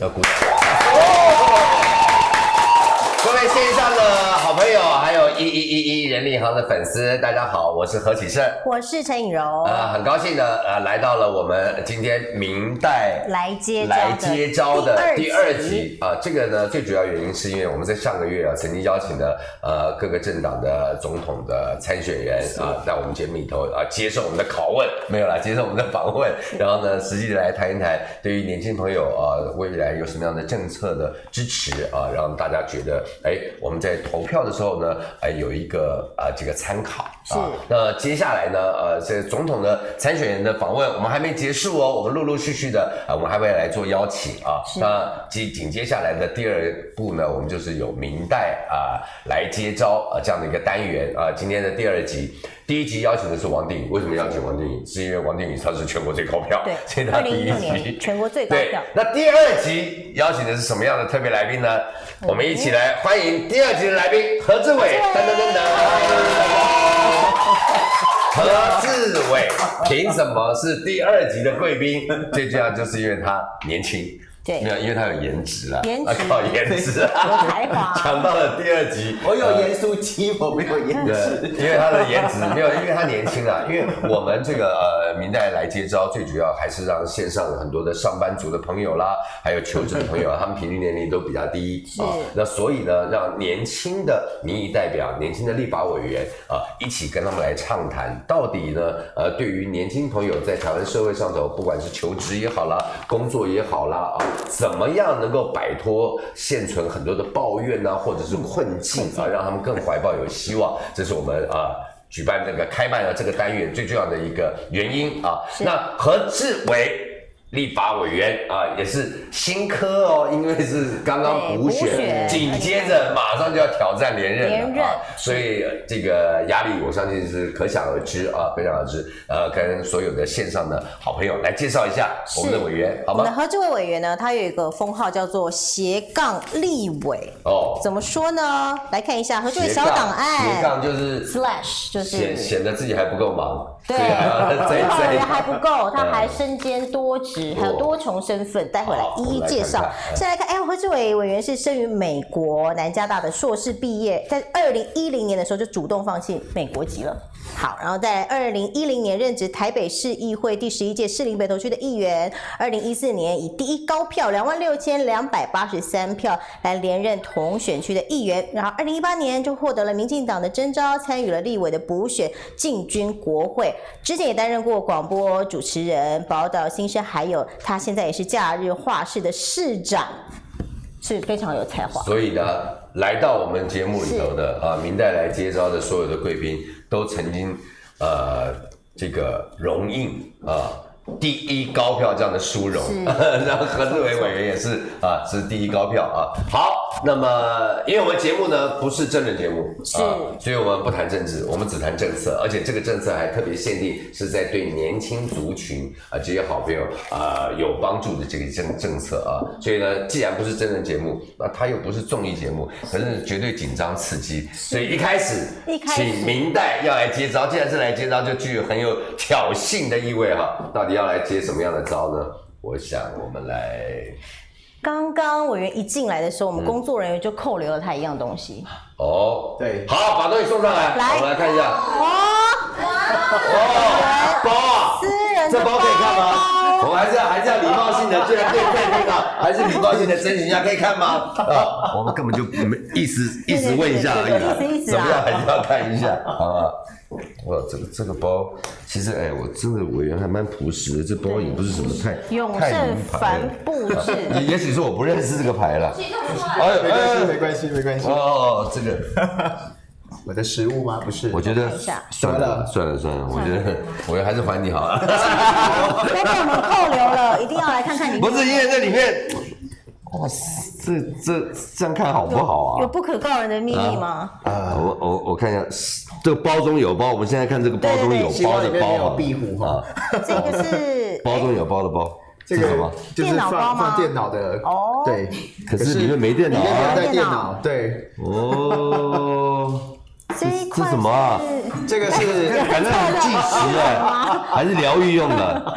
要鼓掌。各位线上的好朋友，还有一一一一人力行的粉丝，大家好，我是何启胜。我是陈颖柔，呃，很高兴的呃来到了我们今天明代来接来接招的第第二二集啊、这个呢最主要原因是因为我们在上个月啊曾经邀请了呃各个政党的总统的参选人啊、在我们节目里头啊、接受我们的拷问，没有啦，接受我们的访问，然后呢实际地来谈一谈对于年轻朋友啊、未来有什么样的政策的支持啊、让大家觉得哎我们在投票的时候呢哎有一个啊、这个参考是啊。那接下来呢，呃，这总统的参选人的访问，我们还没结束哦，我们陆陆续续的啊、我们还会来做邀请啊。那紧紧接下来的第二步呢，我们就是有明代啊、来接招啊、这样的一个单元啊。今天的第二集，第一集邀请的是王定宇，为什么邀请王定宇？是因为王定宇他是全国最高票，对所以他第一集全国最高票，那第二集邀请的是什么样的特别来宾呢？我们一起来欢迎第二集的来宾何志伟，噔噔噔噔。何志伟凭什么是第二集的贵宾？最重要就是因为他年轻，对。没有，因为他有颜值啊，颜值。他靠颜值。啊，有才华。抢到了第二集，我有盐酥鸡，我没有颜值。，因为他的颜值没有，因为他年轻啊。因为我们这个呃明代来接招，最主要还是让线上有很多的上班族的朋友啦，还有求职的朋友啊，他们平均年龄都比较低啊。那所以呢，让年轻的民意代表、年轻的立法委员啊，一起跟他们来畅谈，到底呢，呃，对于年轻朋友在台湾社会上头，不管是求职也好啦，工作也好啦啊，怎么样能够摆脱现存很多的抱怨啊，或者是困境啊，让他们更怀抱有希望，这是我们啊。举办这个开办了这个单元最重要的一个原因啊，那何志伟立法委员啊，也是新科哦，因为是刚刚补选选，紧接着马上就要挑战连任了连任啊，所以呃这个压力我相信是可想而知啊，可想而知。呃，跟所有的线上的好朋友来介绍一下我们的委员，好吗？我们的何志伟委员呢，他有一个封号叫做斜杠立委，哦，怎么说呢？来看一下何志伟斜杠小档案斜杠就是，slash 就显是。显得自己还不够忙，对，贼贼还要再立法委员还不够，他嗯还身兼多职，还有多重身份，待会来一一介绍。先来看，哎，何志伟委员是生于美国南加大的硕士毕业，在二零一零年的时候就主动放弃美国籍了。好，然后在二零一零年任职台北市议会第十一届士林北投区的议员，二零一四年以第一高票两万六千两百八十三票来连任同选区的议员，然后二零一八年就获得了民进党的征召，参与了立委的补选，进军国会。之前也担任过广播主持人、宝岛新生，还有他现在也是假日画室的市长，是非常有才华。所以呢，来到我们节目里头的啊，明代来接招的所有的贵宾，都曾经呃这个荣膺啊。第一高票这样的殊荣，然后 何志伟委员也是啊，是第一高票啊。好，那么因为我们节目呢不是政论节目，是啊，所以我们不谈政治，我们只谈政策，而且这个政策还特别限定是在对年轻族群啊这些好朋友啊有帮助的这个政政策啊。所以呢，既然不是政论节目，那它又不是综艺节目，可是绝对紧张刺激。所以一开始，一开始请明代要来接招，既然是来接招，就具有很有挑衅的意味哈。到底要来接什么样的招呢？我想我们来刚刚委员一进来的时候，我们工作人员就扣留了他一样东西。哦，对好，把东西送上来，来我们来看一下。哦，哦，包啊，私人的这包可以看吗？我们还是要还是要礼貌性的，虽然对对对啊，还是礼貌性的申请一下，可以看吗？啊，我们根本就没意思意思问一下而已啦，对对对对意思意思啊怎么样还是要看一下，好不好？哇，这个这个包，其实哎，我真的委员还蛮朴实的，这包也不是什么太永太盛名牌帆的。布制，也也许是我不认识这个牌了。哎呦没关系，哎没关系，没关系哦。哦，这个 我的食物吗？不是，我觉得算了算了算了，我觉得 我觉得还是还你好了。都被我们扣留了，一定要来看看你。不是因为这里面，哇塞，这这这样看好不好啊？有不可告人的秘密吗？啊，我我我看一下，这个包中有包，我们现在看这个包中有包的包啊壁虎哈。这个是包中有包的包，这个是什么？就是电脑包吗放放电脑的哦对，可是里面没电脑啊。带电脑，对，哦，这一块这什么啊这个是 反正很计时的，还是疗愈用的？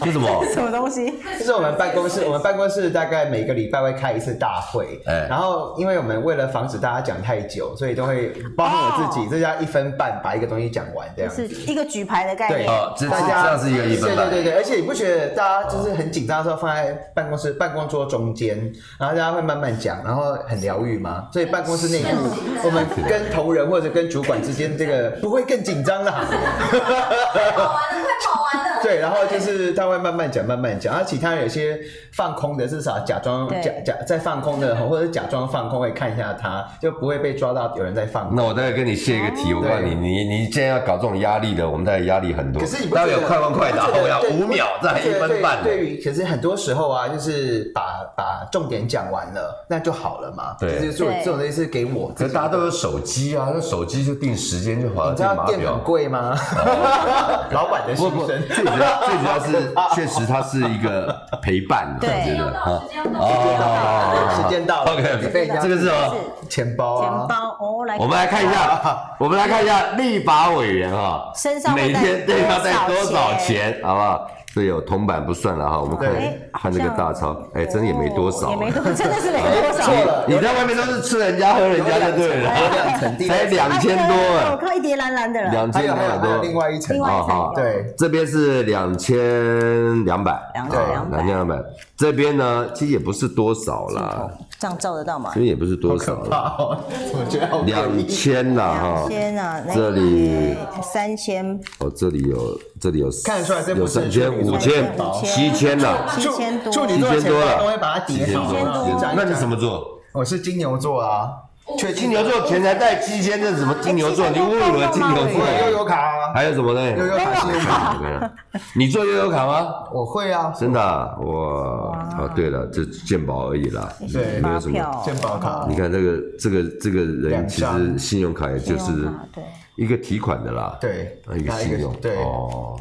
这什么？什么东西？这是我们办公室，我们办公室大概每个礼拜会开一次大会，哎然后因为我们为了防止大家讲太久，所以都会包括我自己，这叫一分半把一个东西讲完这样是子。一个举牌的概对念。哦，这这大这家样是一个一分半。对对对对，而且你不觉得大家就是很紧张的时候放在办公室办公桌中间，然后大家会慢慢讲，然后很疗愈吗？所以办公室内部我们跟同仁或者跟主管之间这个不会更紧张啦。跑完了，快跑完了。对，然后就是他会慢慢讲，慢慢讲，然后其他人有些放空的，至少假装假假在放空的，或者是假装放空，会看一下他，就不会被抓到有人在放空。那我待会跟你泄一个题，我告诉你，你你既然要搞这种压力的，我们待会压力很多。可是你不要有快问快答，我要五秒，再一分半。对于，可是很多时候啊，就是把把重点讲完了，那就好了嘛。对就是这种对这种东西是给我的。可是大家都有手机啊，那手机就定时间就好了，你知定码道店很表。贵吗？老板的心声。最主要最主要是，确实它是一个陪伴，对我觉得啊。时间到，哦时间到了 OK，这个是什么？钱包钱啊，包哦，来，我们来看一下，我们来看一下立法委员哈，身上每天对要带多少钱，好不好？这有铜板不算了哈，我们看看这个大钞，哎，真的也没多少，哦也没多，真的是没多少。了，你在外面都是吃人家喝人家的对了，有两层地才两千多。哎我哎，看一叠蓝蓝的了，两千多，另外一层。另，外一层好好对。这边是两千两百，两千两百。两千两百，这边呢其实也不是多少啦，这样照得到吗？其实也不是多可少啦，怕哦！我觉得好两千啦两哈，千啊，那这里三千，哦，这里有，这里有，看得出来这不是有三千、五千七千了，七千多，七千多这样那你什么座？我是金牛座啊，确金牛座钱财带七千，这是什么金牛座？你侮辱了金牛座。我。有悠游卡啊，还有什么呢？悠游卡信用卡，你做悠游卡吗？我会啊，真的啊？哇！哦，对了，这鉴宝而已啦，对。没有什么。发票，健保卡。你看这个这个这个人，其实信用卡也就是一个提款的啦，对。一个信用，对。哦，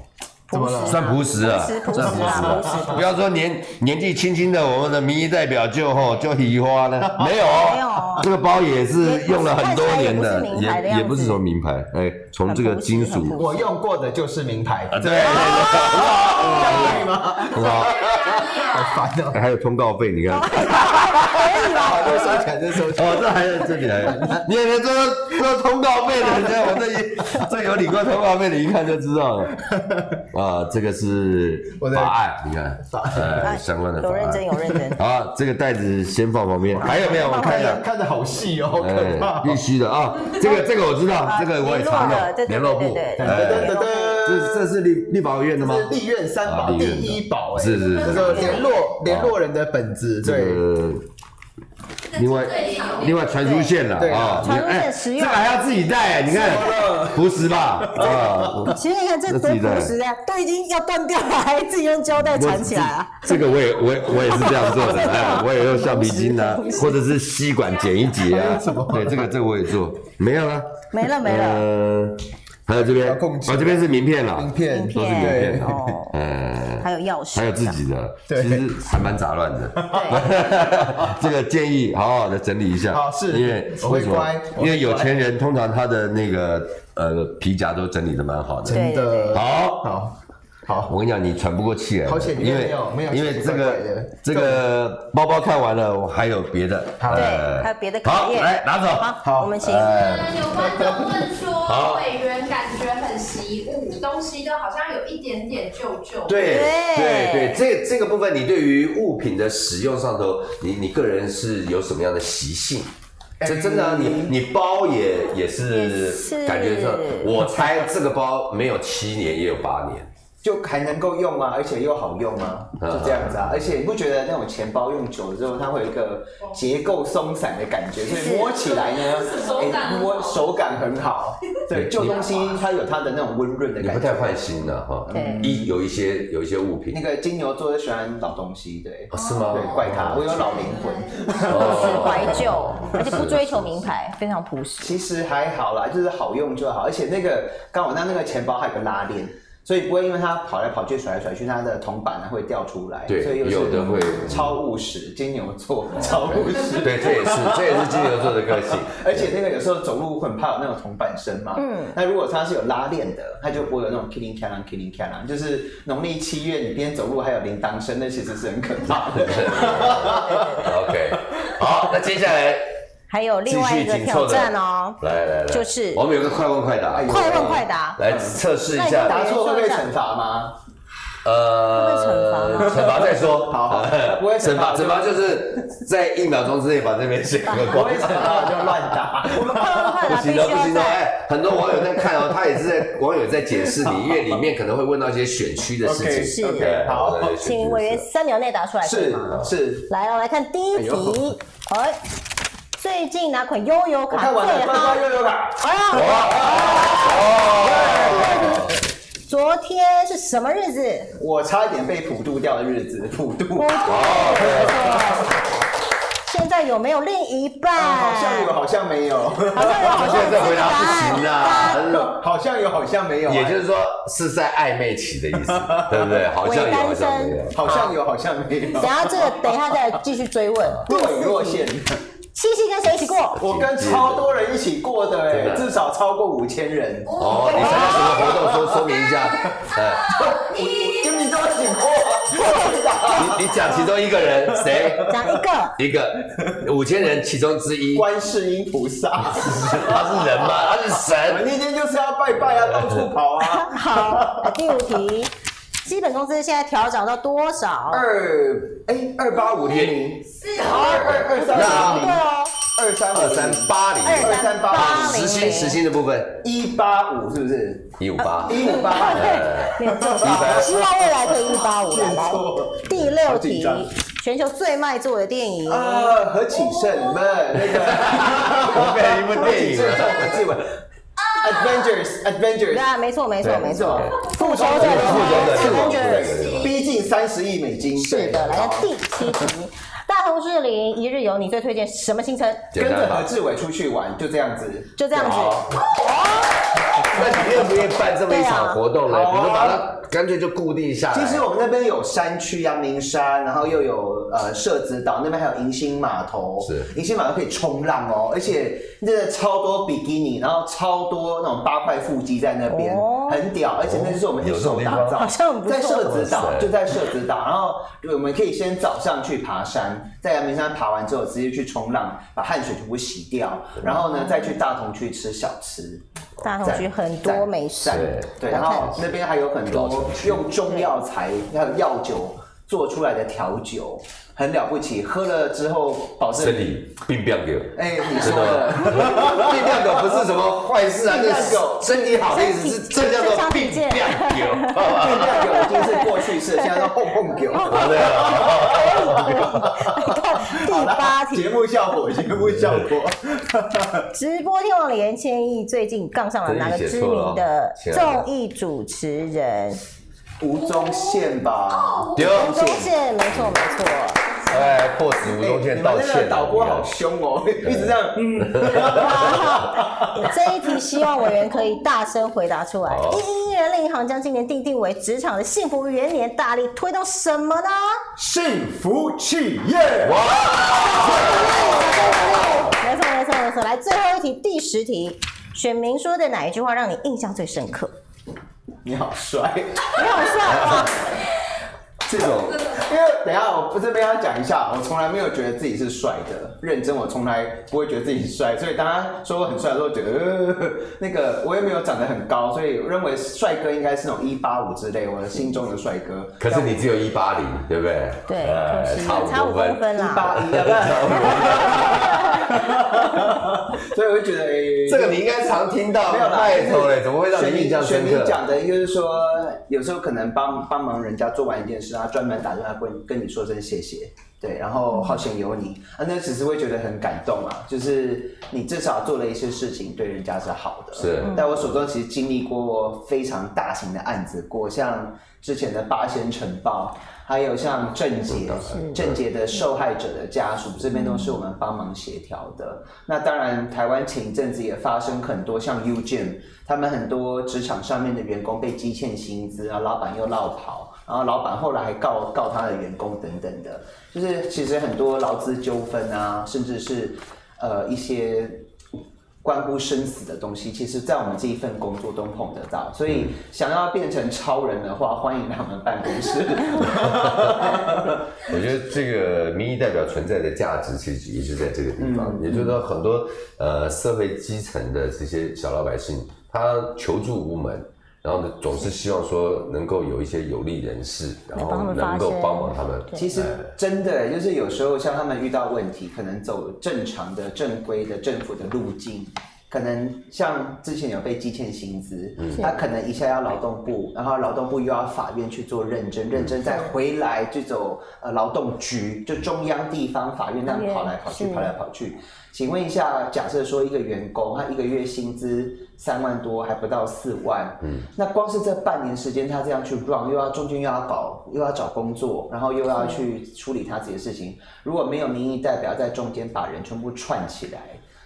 怎么了？算朴实啊，算朴实啦了朴实朴实不要说年年纪轻轻的我们的民意代表就吼就移花呢，没有没有哦，这个包也是用了很多年的，也不是名牌的样子。也也不是什么名牌，哎，从这个金属。我用过的就是名牌，啊，对。对对，可以吗？很好，好烦哦，哎还有通告费，你看，哦，这还有这里还有，你也能做做通告费的，你看我这一这有领过通告费的，一看就知道了。啊，这个是法案，你看，呃，相关的法有认真案。有认真。好，这个袋子先放旁边，还有没有？我看一下。看的好细哦，好可哎。必须的啊！这个这个我知道，这个我也常用联络部。对这这是立立法院的吗？是立院三啊宝第一宝，哎，是是是这个联络联络人的本子，这对，个另外另外传输线了啊，传输线用这个还要自己带，你看 朴实吧 啊。其实你看这多朴实啊，都已经要断掉了，还自己用胶带缠起来啊。这个我也我也我也是这样做的，哎，我也用橡皮筋啊，或者是吸管剪一截啊，对，这个这个我也做，没有了，没了没了，呃，还有这边，遥控器哦，这边是名片了，名片。都是名片。片，哦，呃，还有钥匙，还有自己的，其实还蛮杂乱的。这个建议好好的整理一下。好是。因为为什么？因为有钱人通常他的那个呃皮夹都整理的蛮好的。真的。好，好。好。我跟你讲，你喘不过气来，好险因为没有没有因为这个这个包包看完了，我还有别的。对呃还有别的好，考验。来拿走。好，我们请哎。有观众问说，委员感好像有一点点旧旧。对对对对，这这个部分，你对于物品的使用上头，你你个人是有什么样的习性？这真的啊、你你包也也是感觉上，我猜这个包没有七年也有八年，就还能够用啊，而且又好用啊，就这样子啊。而且你不觉得那种钱包用久了之后，它会有一个结构松散的感觉，所以摸起来呢，手感很好摸手感很好。对，旧东西它有它的那种温润的感觉。你不太换新的哈对。一有一些有一些物品那，个金牛座就喜欢老东西，对，哦是吗对，怪他，我有老灵魂。是哦怀旧，而且不追求名牌，非常朴实。其实还好啦，就是好用就好。而且那个刚好那那个钱包还有个拉链，所以不会因为它跑来跑去、甩来甩去，它的铜板呢会掉出来。对所以有的会超务实，金牛座超务实。对，这也是这也是金牛座的个性。而且那个有时候走路会很怕有那种铜板声嘛，嗯，那如果它是有拉链的，它就不会有那种 killing k a l a n killing k a l a n 就是农历七月你边走路还有铃铛声，那其实是很可怕的。OK，好，那接下来还有另外一个挑战哦，来来来，就是我们有个快问快答，哎快问快答。来测试一下。答错会被惩罚吗？呃，会惩罚再说。好好 不会惩罚惩罚，就是在一秒钟之内把这边写个光不会。惩罚就乱答。我们快问快答不行的，不行的，哎，很多网友在看哦，他也是在网友在解释你，因为里面可能会问到一些选区的事情。是 OK，好请委员三秒内答出来，是？是，来了，来看第一题。哎，最近哪款悠游卡最关关夯？悠悠卡。哎呀，昨天是什么日子？我差一点被普渡掉的日子，普渡。不对，没错。现在有没有另一半？好像有，好像没有。好像有，好像有。现在回答不行啊，好像有，好像没有。也就是说是在暧昧期的意思，对不对？好像有，好像没有。好像有，好像没有等。一下这个，等一下再继续追问。若隐若现。七夕跟谁一起过？我跟超多人一起过的哎，至少超过五千人。哦，你参加什么活动？说说明一下。哎，跟你都一起过。你你讲其中一个人谁？讲一个。一个五千人其中之一，观世音菩萨，他是人吗？他是我神。那天就是要拜拜啊，到处跑啊。好，第五题，基本工资现在调涨到多少？二哎二八五零零，二二二三对零对，哦，二三二三八零。二三八零。时薪时薪的部分一八五是不是？一五八，一五八，没有错，希望未来可以一八五。第六题全球最卖座的电影，啊，何启胜，不是那个，一部电影了。何启胜中文字文，Adventures 对 Adventures，啊，没错，没错，没错，复仇者联复仇者盟联盟 Avengers 逼近三十亿美金，是的，来好看第七题，大同志林一日游，你最推荐什么行程？跟着何志伟出去玩，就这样子，就这样子。好那你愿不愿意办这么一场活动呢？对啊比如把它干脆就固定下来。其实我们那边有山区阳明山，然后又有呃社子岛，那边还有迎新码头。是迎新码头可以冲浪哦，而且真的超多比基尼，然后超多那种八块腹肌在那边，哦很屌。而且那就是我们一手打造，好像在社子岛就在社子岛，然后我们可以先早上去爬山，在阳明山爬完之后直接去冲浪，把汗水全部洗掉，然后呢再去大同区吃小吃。大同区很多美食，对对，然后那边还有很多用中药材还有药酒做出来的调酒，很了不起，喝了之后保证身体病变给。哎，你说的，病变狗不是什么坏事啊，这是狗身体好的意思是这叫做病变狗。变 调酒已经是过去式，现在叫碰碰酒。好的，第八题节，目效果，节目效果。直播天王连千亿最近杠上了哪个知名的综艺主持人？吴宗宪吧，丢，吴宗宪，没错没错。哎，迫使吴宗宪道你们那歉。个导播好凶哦，一直这样，嗯，这一题希望委员可以大声回答出来好。一一人力银行将今年定定为职场的幸福元年，大力推动什么呢？幸福企业。没错没错没错。来，最后一题，第十题，选民说的哪一句话让你印象最深刻？你好帅。你好帅啊！这种，因为等一下我这边要讲一下，我从来没有觉得自己是帅的，认真我从来不会觉得自己是帅，所以当他说我很帅的时候，觉得、呃、那个我也没有长得很高，所以我认为帅哥应该是那种一八五之类，我的心中的帅哥。可是你只有一八零，对不对？对，差差五公分。分啦。一八一啊，不所以我就觉得，诶这个你应该常听到，没有啦，拜托嘞，怎么会让你印象深刻选民？讲的就是说，有时候可能帮帮忙人家做完一件事，他他专门打电话跟跟你说声谢谢，对，然后好险有你，啊，那只是会觉得很感动啊，就是你至少做了一些事情对人家是好的，是。在我手中其实经历过非常大型的案子过，像之前的八仙城爆，还有像郑捷郑捷的受害者的家属，这边都是我们帮忙协调的。那当然，台湾前一阵子也发生很多像 U Gym，他们很多职场上面的员工被积欠薪资，然后老板又落跑，然后老板后来还告告他的员工等等的，就是其实很多劳资纠纷啊，甚至是呃一些。关乎生死的东西，其实，在我们这一份工作都碰得到。所以，想要变成超人的话，欢迎来我们办公室。我觉得这个民意代表存在的价值，其实也就在这个地方。也就是说，很多呃社会基层的这些小老百姓，他求助无门，然后呢，总是希望说能够有一些有利人士，然后能够帮忙他们。其实真的就是有时候像他们遇到问题，可能走正常的、正规的政府的路径。可能像之前有被积欠薪资，他可能一下要劳动部，然后劳动部又要法院去做认证，认证再回来就走呃劳动局，就中央地方法院那样跑来跑去，跑来跑去。请问一下，假设说一个员工他一个月薪资三万多，还不到四万，嗯，那光是这半年时间他这样去 run，又要中间又要搞又要找工作，然后又要去处理他自己的事情，如果没有民意代表在中间把人全部串起来。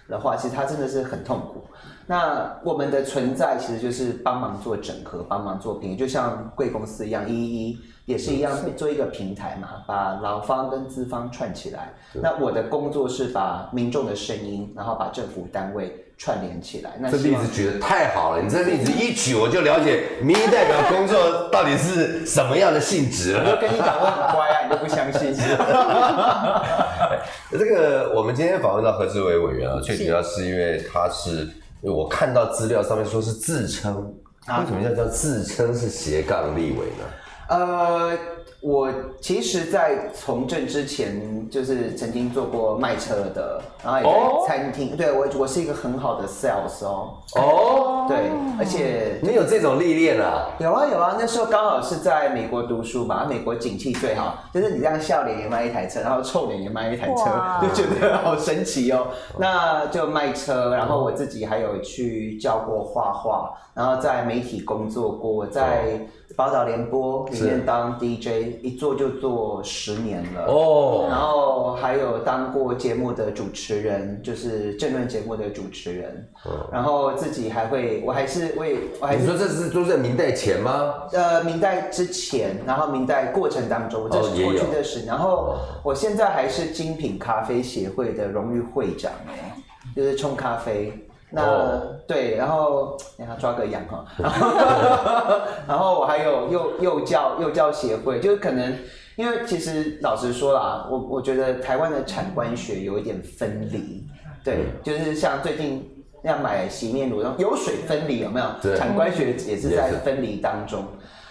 的话，其实他真的是很痛苦。那我们的存在其实就是帮忙做整合，帮忙做平，就像贵公司一样，一一也是一样做一个平台嘛，把劳方跟资方串起来。那我的工作是把民众的声音，然后把政府单位串联起来。那这例子举得太好了，你这例子一举，我就了解民意代表工作到底是什么样的性质了。我就跟你讲，我很乖啊，你都不相信。这个我们今天访问到何志伟委员啊，最主要是因为他是。我看到资料上面说是自称，为什么要叫自称是斜杠立委呢？呃。我其实，在从政之前，就是曾经做过卖车的，然后也在餐厅。对我，我是一个很好的 sales 哦。哦，对，而且你有这种历练啊？有啊，有啊。那时候刚好是在美国读书嘛，美国景气最好，就是你这样笑脸也卖一台车，然后臭脸也卖一台车，就觉得好神奇哦。那就卖车，然后我自己还有去教过画画，然后在媒体工作过，在。宝岛联播里面当 DJ，一做就做十年了哦。然后还有当过节目的主持人，就是政论节目的主持人。然后自己还会，我还是为，我还你说这是都在明代前吗？呃，明代之前，然后明代过程当中，这是过去的事。然后我现在还是精品咖啡协会的荣誉会长哎，就是冲咖啡。那对，然后让他抓个羊哈，然后我还有幼幼教幼教协会，就是可能因为其实老实说啦，我我觉得台湾的产官学有一点分离，对，就是像最近要买洗面乳，然后油水分离有没有？产官学也是在分离当中。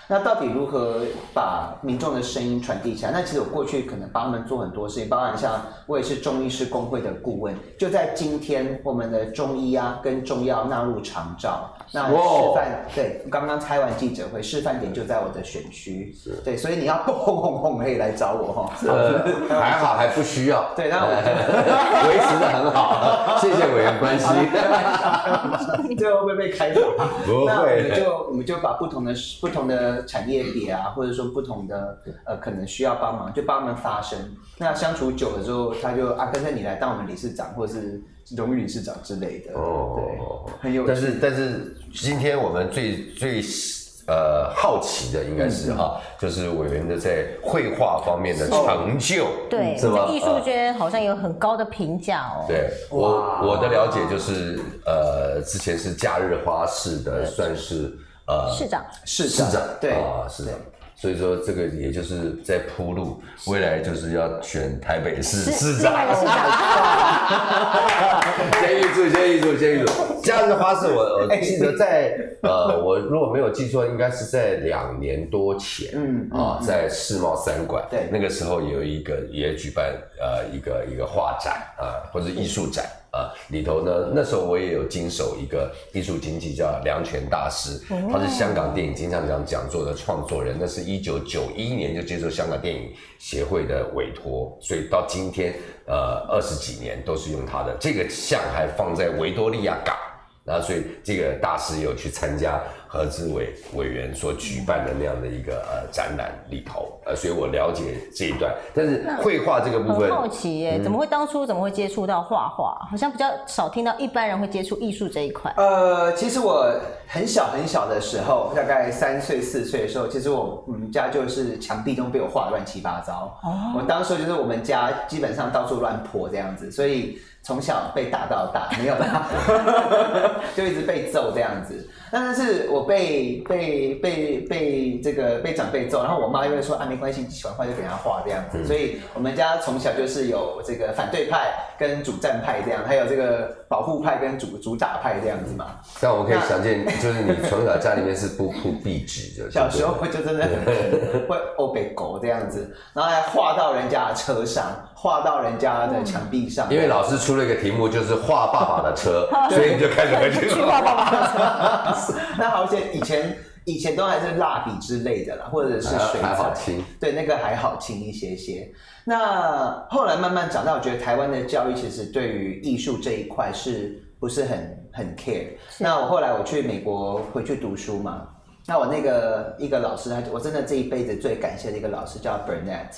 那到底如何把民众的声音传递起来？那其实我过去可能帮他们做很多事情，包含像我也是中医师工会的顾问。就在今天，我们的中医啊跟中药纳入长照，那示范对，刚刚开完记者会，示范点就在我的选区，对，所以你要轰轰轰可以来找我哈。还好还不需要，对，那我 维持的很好，谢谢委员关心。最后会被开除？不会，我们就我们就把不同的不同的。产业别啊，或者说不同的呃，可能需要帮忙，就帮他们发声。那相处久了之后，他就啊，跟着你来当我们理事长，或者是荣誉理事长之类的。哦，对，很有。但是但是，今天我们最最呃好奇的应该是哈，就是委员的在绘画方面的成就，对，是吗？艺术圈好像有很高的评价哦。对，我我的了解就是呃，之前是假日花市的，算是。呃，市长，市市长，对啊，市长，所以说这个也就是在铺路，未来就是要选台北市市长。先预祝，先预祝，先预祝。假日花市，我我记得在呃，我如果没有记错，应该是在两年多前，嗯啊，在世贸三馆，对，那个时候有一个也举办呃一个一个画展啊，或者艺术展。啊，里头呢，那时候我也有经手一个艺术经济叫梁权大师，他是香港电影金像奖讲座的创作人，那是一九九一年就接受香港电影协会的委托，所以到今天呃二十几年都是用他的这个像还放在维多利亚港。然后，所以这个大师有去参加何志伟委员所举办的那样的一个呃展览里头，呃，所以我了解这一段。但是绘画这个部分，很好奇耶，怎么会当初怎么会接触到画画？好像比较少听到一般人会接触艺术这一块。呃，其实我很小很小的时候，大概三岁四岁的时候，其实我我们家就是墙壁都被我画乱七八糟。哦，我当时就是我们家基本上到处乱泼这样子，所以。从小被打到大，没有啦，就一直被揍这样子。但是我被被被被这个被长辈揍，然后我妈因为说啊，没关系，你喜欢画就给他画这样子。所以我们家从小就是有这个反对派跟主战派这样，还有这个保护派跟主主打派这样子嘛。但我可以想见，就是你从小家里面是不铺壁纸的，小时候就真的 会欧北狗这样子，然后还画到人家的车上，画到人家的墙壁上。因为老师出了一个题目，就是画爸爸的车，所以你就开始回去画爸爸的车。那好些以前以前都还是蜡笔之类的啦，或者是水彩，对那个还好清一些些。那后来慢慢长大，我觉得台湾的教育其实对于艺术这一块是不是很很 care？那我后来我去美国回去读书嘛，那我那个一个老师，他我真的这一辈子最感谢的一个老师叫 Burnett。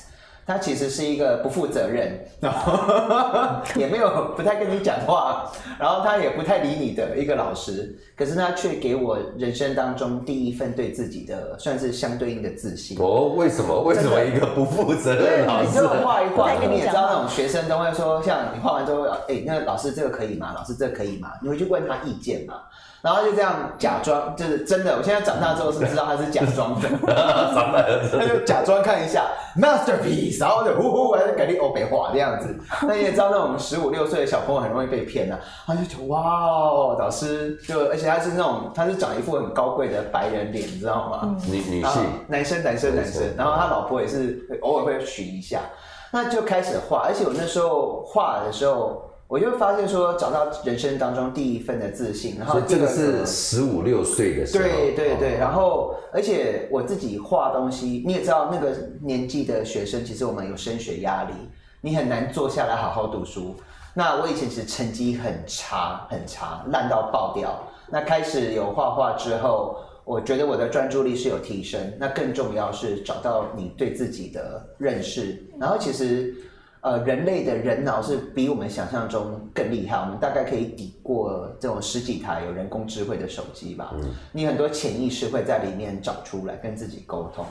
他其实是一个不负责任，也没有不太跟你讲话，然后他也不太理你的一个老师，可是他却给我人生当中第一份对自己的算是相对应的自信。哦，为什么？为什么一个不负责任老师？你画一画，你也知道那种学生都会说，像你画完之后，哎，那老师这个可以吗？老师这个可以吗？你会去问他意见吗？然后就这样假装，就是真的。我现在长大之后是知道他是假装的，他就假装看一下 masterpiece，然后就呼呼，还是改立欧北画这样子。那你也知道，那种十五六岁的小朋友很容易被骗啊。他就觉得哇哦，老师就，而且他是那种，他是长一副很高贵的白人脸，你知道吗？女女性，男生男生男生。然后他老婆也是偶尔会许一下，那就开始画。而且我那时候画的时候。我就发现说，找到人生当中第一份的自信，然后这个是十五六岁的时候，对对对，然后而且我自己画东西，你也知道，那个年纪的学生，其实我们有升学压力，你很难坐下来好好读书。那我以前其实成绩很差，很差，烂到爆掉。那开始有画画之后，我觉得我的专注力是有提升。那更重要是找到你对自己的认识，然后其实。呃，人类的人脑是比我们想象中更厉害，我们大概可以抵过这种十几台有人工智慧的手机吧。嗯，你很多潜意识会在里面找出来跟自己沟通。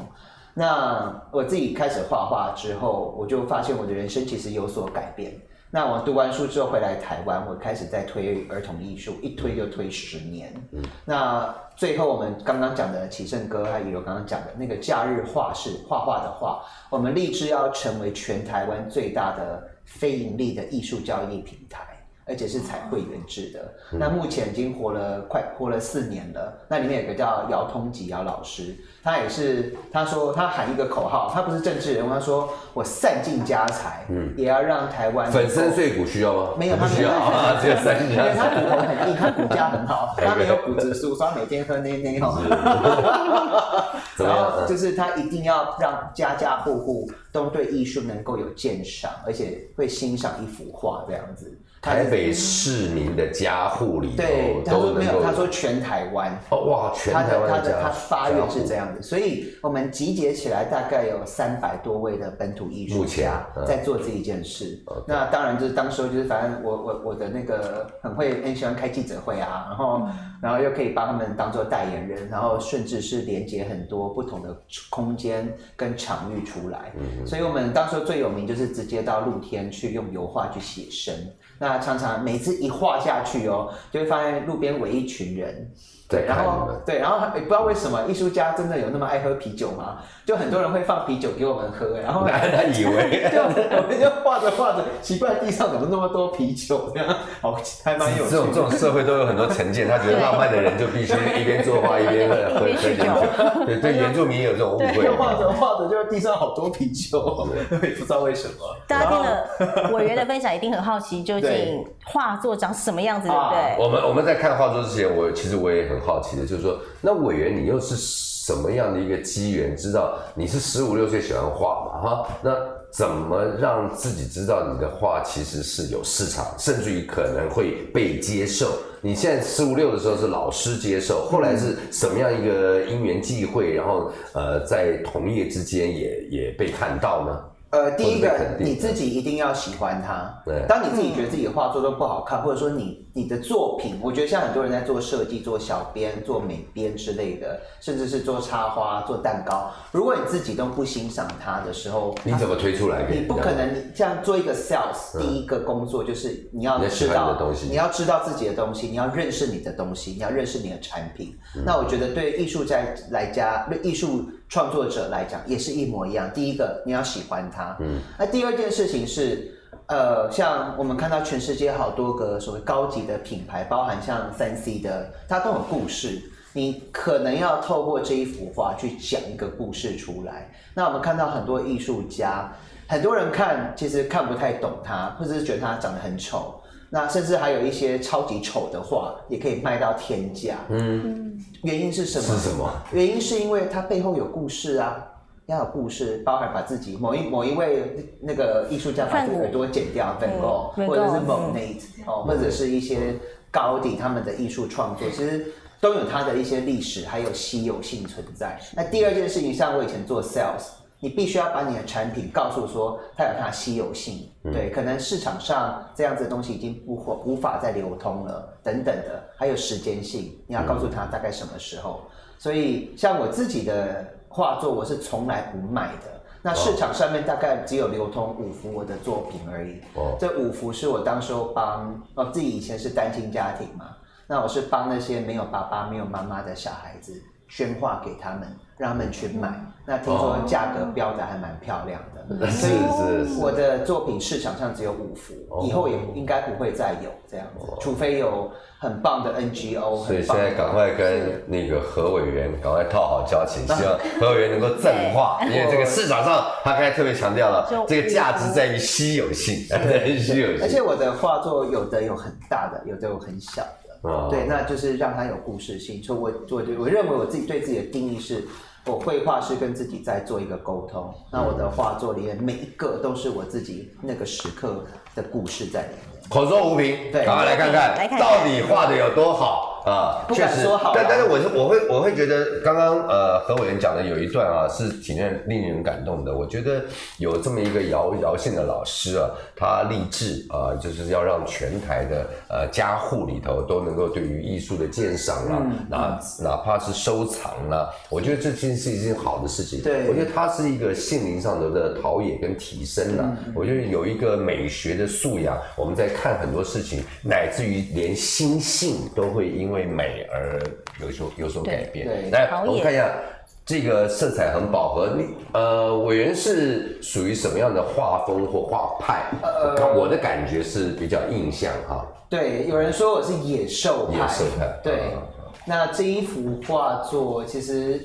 那我自己开始画画之后，我就发现我的人生其实有所改变。那我读完书之后回来台湾，我开始在推儿童艺术，一推就推十年。嗯，那最后我们刚刚讲的启胜哥，还有刚刚讲的那个假日画室画画的画，我们立志要成为全台湾最大的非盈利的艺术交易平台。而且是采会员制的，那目前已经活了快活了四年了。那里面有个叫姚通吉姚老师，他也是他说他喊一个口号，他不是政治人物，他说我散尽家财，嗯，也要让台湾粉身碎骨需要吗？没有，他需要 啊，只有散尽家财。他骨头很硬，他骨架很好，他没有骨质疏松，每天喝那那哈。然后就是他一定要让家家户户都对艺术能够有鉴赏，而且会欣赏一幅画这样子。台北市民的家户里头都没有，他说全台湾哦哇，全台湾他的他的他发愿是这样的，所以我们集结起来大概有三百多位的本土艺术家在做这一件事。那当然就是当时就是反正我我我的那个很会很喜欢开记者会啊，然后然后又可以帮他们当做代言人，然后甚至是连接很多不同的空间跟场域出来。所以我们到时候最有名就是直接到露天去用油画去写生。那常常每次一画下去哦，就会发现路边围一群人，在然后。对，然后也不知道为什么艺术家真的有那么爱喝啤酒吗？就很多人会放啤酒给我们喝，然后 那他以为 就我们就画着画着，奇怪地上怎么那么多啤酒？这样好还蛮有趣。这种这种社会都有很多成见，他觉得浪漫的人就必须一边作画一边喝喝喝一边酗点酒。对对，原住民也有这种误会就。画着画着，就地上好多啤酒，也不知道为什么。大家听了委员的分享，一定很好奇，究竟画作长什么样子，对不对？我们我们在看画作之前，我其实我也很好奇的，就是说，那委员你又是什么样的一个机缘，知道你是十五六岁喜欢画嘛？哈，那怎么让自己知道你的画其实是有市场，甚至于可能会被接受？你现在十五六的时候是老师接受，后来是什么样一个因缘际会，然后呃在同业之间也也被看到呢？呃，第一个你自己一定要喜欢它。对。当你自己觉得自己的画作都不好看，或者说你你的作品，我觉得像很多人在做设计、做小编、做美编之类的，甚至是做插花、做蛋糕，如果你自己都不欣赏它的时候，你怎么推出来你不可能，你这样做一个 sales，、第一个工作就是你要知道东西。你要知道自己的东西，你要认识你的东西，你要认识你的产品。嗯。那我觉得对艺术家来讲，对艺术创作者来讲也是一模一样。第一个你要喜欢它，嗯，那第二件事情是。呃，像我们看到全世界好多个所谓高级的品牌，包含像三 C 的，它都有故事。你可能要透过这一幅画去讲一个故事出来。那我们看到很多艺术家，很多人看其实看不太懂他，或者是觉得他长得很丑。那甚至还有一些超级丑的画，也可以卖到天价。嗯，原因是什么？是什么？原因是因为它背后有故事啊，要有故事，包含把自己某一某一位那个艺术家把自己耳朵剪掉，对粉够，嗯或者是 Van Gogh，Monet 哦，或者是一些高迪他们的艺术创作，其实都有它的一些历史还有稀有性存在。那第二件事情，像我以前做 sales。你必须要把你的产品告诉说它有它的稀有性，对，可能市场上这样子的东西已经不或无法再流通了，等等的，还有时间性，你要告诉他大概什么时候。所以像我自己的画作，我是从来不卖的。那市场上面大概只有流通五幅我的作品而已。哦这五幅是我当时候帮，我自己以前是单亲家庭嘛，那我是帮那些没有爸爸、没有妈妈的小孩子宣化给他们，让他们去买。那听说价格标的还蛮漂亮的，是所以是是我的作品市场上只有五幅，哦。以后也应该不会再有这样子，除非有很棒的 NGO，所以现在赶快跟那个何委员赶快套好交情，希望何委员能够正化，因为这个市场上他刚才特别强调了就，这个价值在于稀有性，对 稀有性。而且我的画作有的有很大的，有的有很小的，哦。对，那就是让它有故事性。所以我我我认为我自己对自己的定义是，我绘画是跟自己在做一个沟通。那我的画作里面每一个都是我自己那个时刻的故事在里面。口说无凭，对赶快来看看来看看到底画的有多好啊！确实说好但但是我是我会我会觉得刚刚呃何委员讲的有一段啊是挺让令人感动的。我觉得有这么一个姚姚姓的老师啊，他立志啊，就是要让全台的呃家户里头都能够对于艺术的鉴赏啊，嗯哪哪怕是收藏啊，我觉得这件是一件好的事情。对我觉得他是一个心灵上的的陶冶跟提升啊。嗯我觉得有一个美学的素养，我们在看很多事情，乃至于连心性都会因为美而有所有所改变对。来，我们看一下。这个色彩很饱和，你呃，委员是属于什么样的画风或画派？呃我的感觉是比较印象哈，对，有人说我是野兽派，野兽派对嗯。那这一幅画作其实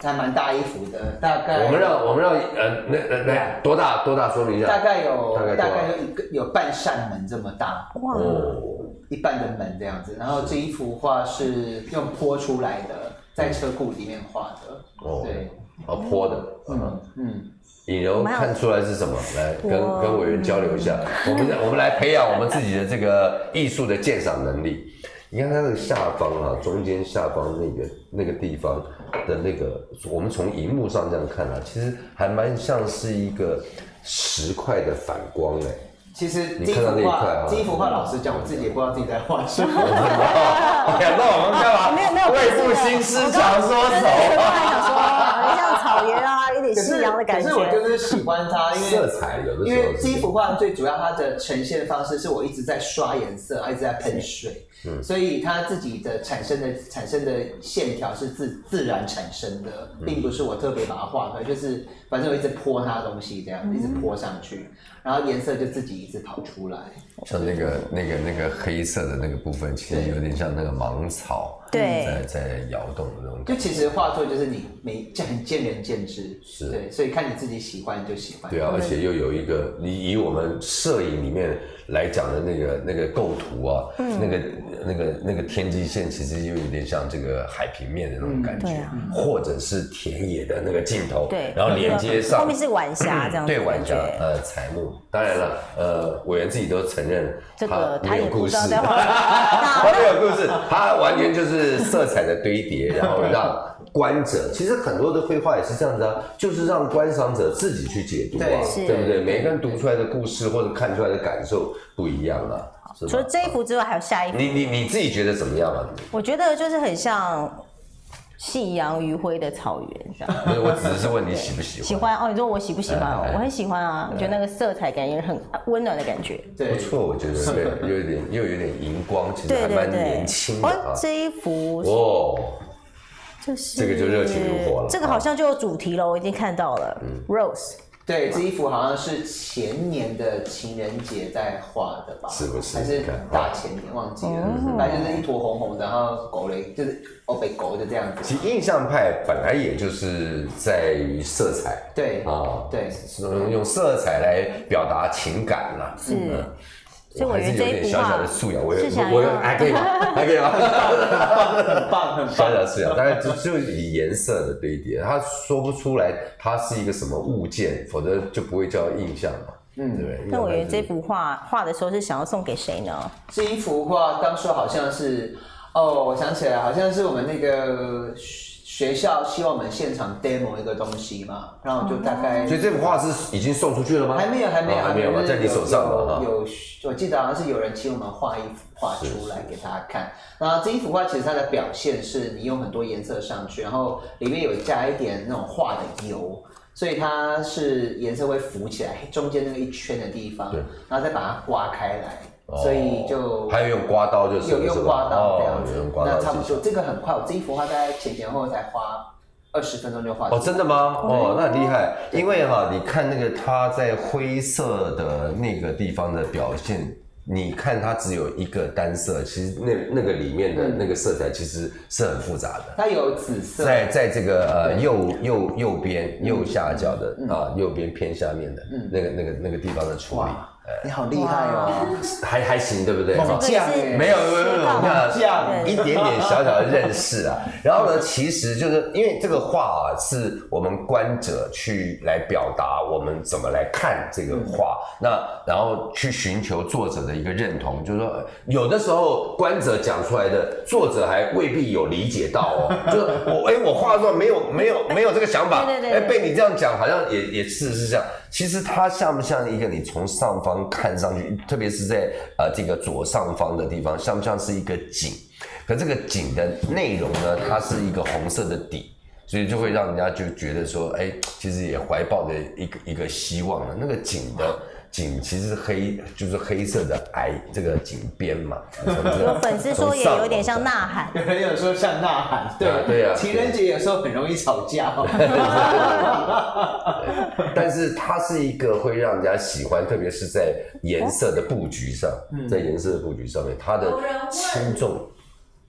还蛮大一幅的，大概我们让我们让呃，那那那多大多大说明一下？大概有大概大概有一个有半扇门这么大，哇，哦，一半的门这样子。然后这一幅画是用泼出来的，在车库里面画的。哦对，哦，泼的，嗯。嗯嗯，尹柔看出来是什么？来跟跟委员交流一下，我们我们来培养我们自己的这个艺术的鉴赏能力。你看它那个下方啊，中间下方那个那个地方的那个，我们从荧幕上这样看啊，其实还蛮像是一个石块的反光哎。其实你看到这一幅那一块啊画，这一幅画老师讲，我自己也不知道自己在画什么。哎呀，那我们干嘛？没有没有为赋新诗强说我愁。刚才想说，像草原啊，一有点可是夕阳的感觉可是我就。是喜欢它，因为色彩有的时候因为这一幅画最主要它的呈现方式是我一直在刷颜色，一直在喷水，嗯所以它自己的产生的产生的线条是自自然产生的，嗯并不是我特别把它画出来，就是反正我一直泼它东西这样，一直泼上去，然后颜色就自己一直跑出来。像那个那个那个黑色的那个部分，其实有点像那个芒草，对在在摇动的那种就感觉。其实画作就是你每这很见仁见智，是。对，所以看你自己喜欢就喜欢。对啊，而且又有一个，你以我们摄影里面来讲的那个那个构图啊，嗯。那个那个那个天际线，其实又有点像这个海平面的那种感觉，或者是田野的那个镜头，对，然后连接上后面是晚霞这样子对晚霞。呃彩幕，当然了，呃，委员自己都承认这个他没有故事，他没有故事，他完全就是色彩的堆叠，然后让观者，其实很多的绘画也是这样子啊，就是让观赏者自己去解读啊，对不对？每个人读出来的故事或者看出来的感受不一样啊，除了这一幅之外，还有下一幅，你你你自己觉得怎么样啊？我觉得就是很像夕阳余晖的草原这样。对，我只是问你喜不喜欢。喜欢哦，你说我喜不喜欢哦？我很喜欢啊，我觉得那个色彩感也很温暖的感觉。对不错，我觉得对，又有一点又有点荧光，其实还蛮年轻，的。这一幅哦，就是这个就热情如火了嗯这个好像就有主题了，我已经看到了。Rose，对，这一幅好像是前年的情人节在画的吧？是不是？还是大前年忘记了，哦。反正就是一坨红红的，然后狗雷就是哦被狗的这样子。其实印象派本来也就是在于色彩。对啊，对，是用色彩来表达情感啦。是。嗯所以我我还是觉得这一幅有点小小画的素养，我有是想我有还可以吗？还可以吗？很棒很小棒。小素养，但是就就以颜色的堆叠，他说不出来它是一个什么物件，否则就不会叫印象嘛。嗯，对对？那我觉得这幅画画的时候是想要送给谁呢？这一幅画当初好像是哦，我想起来，好像是我们那个学校希望我们现场 demo 一个东西嘛，然后就大概所以这幅画是已经送出去了吗？还没有，还没有，哦还没有在你手上有，我记得好像是有人请我们画一幅画出来给大家看。然后这一幅画其实它的表现是你用很多颜色上去，然后里面有加一点那种画的油。所以它是颜色会浮起来，中间那个一圈的地方，然后再把它刮开来，所以就还有用刮刀就是有用刮刀这样子。哦有用，刮刀那差不多这个很快，我这一幅画大概前前后后才花二十分钟就画出哦，真的吗？哦，那很厉害。因为哈，你看那个它在灰色的那个地方的表现，你看它只有一个单色，其实那那个里面的那个色彩其实是很复杂的。它有紫色，在在这个呃右右右边右下角的啊右边偏下面的那个那个那个地方的处理，哇，你好厉害哦！还还行，对不对？猛将这个也是哎没有没有没有，这样一点点小小的认识啊。然后呢，其实就是因为这个画啊，是我们观者去来表达我们怎么来看这个画，那然后去寻求作者的一个认同，就是说有的时候观者讲出来的，作者还未必有理解到哦。就是我哎，我画作没有没有没有这个想法，哎，对对对对被你这样讲，好像也也是是这样。其实它像不像一个你从上方看上去，特别是在呃这个左上方的地方，像不像是一个井？可这个井的内容呢，它是一个红色的底，所以就会让人家就觉得说，哎，其实也怀抱着一个一个希望了。那个井的景其实是黑，就是黑色的矮这个景边嘛。有粉丝说也有点像呐喊，有人有说像呐喊，对啊对啊情人节有时候很容易吵架 哦。但是它是一个会让人家喜欢，特别是在颜色的布局上，在颜色的布局上面，它的轻重。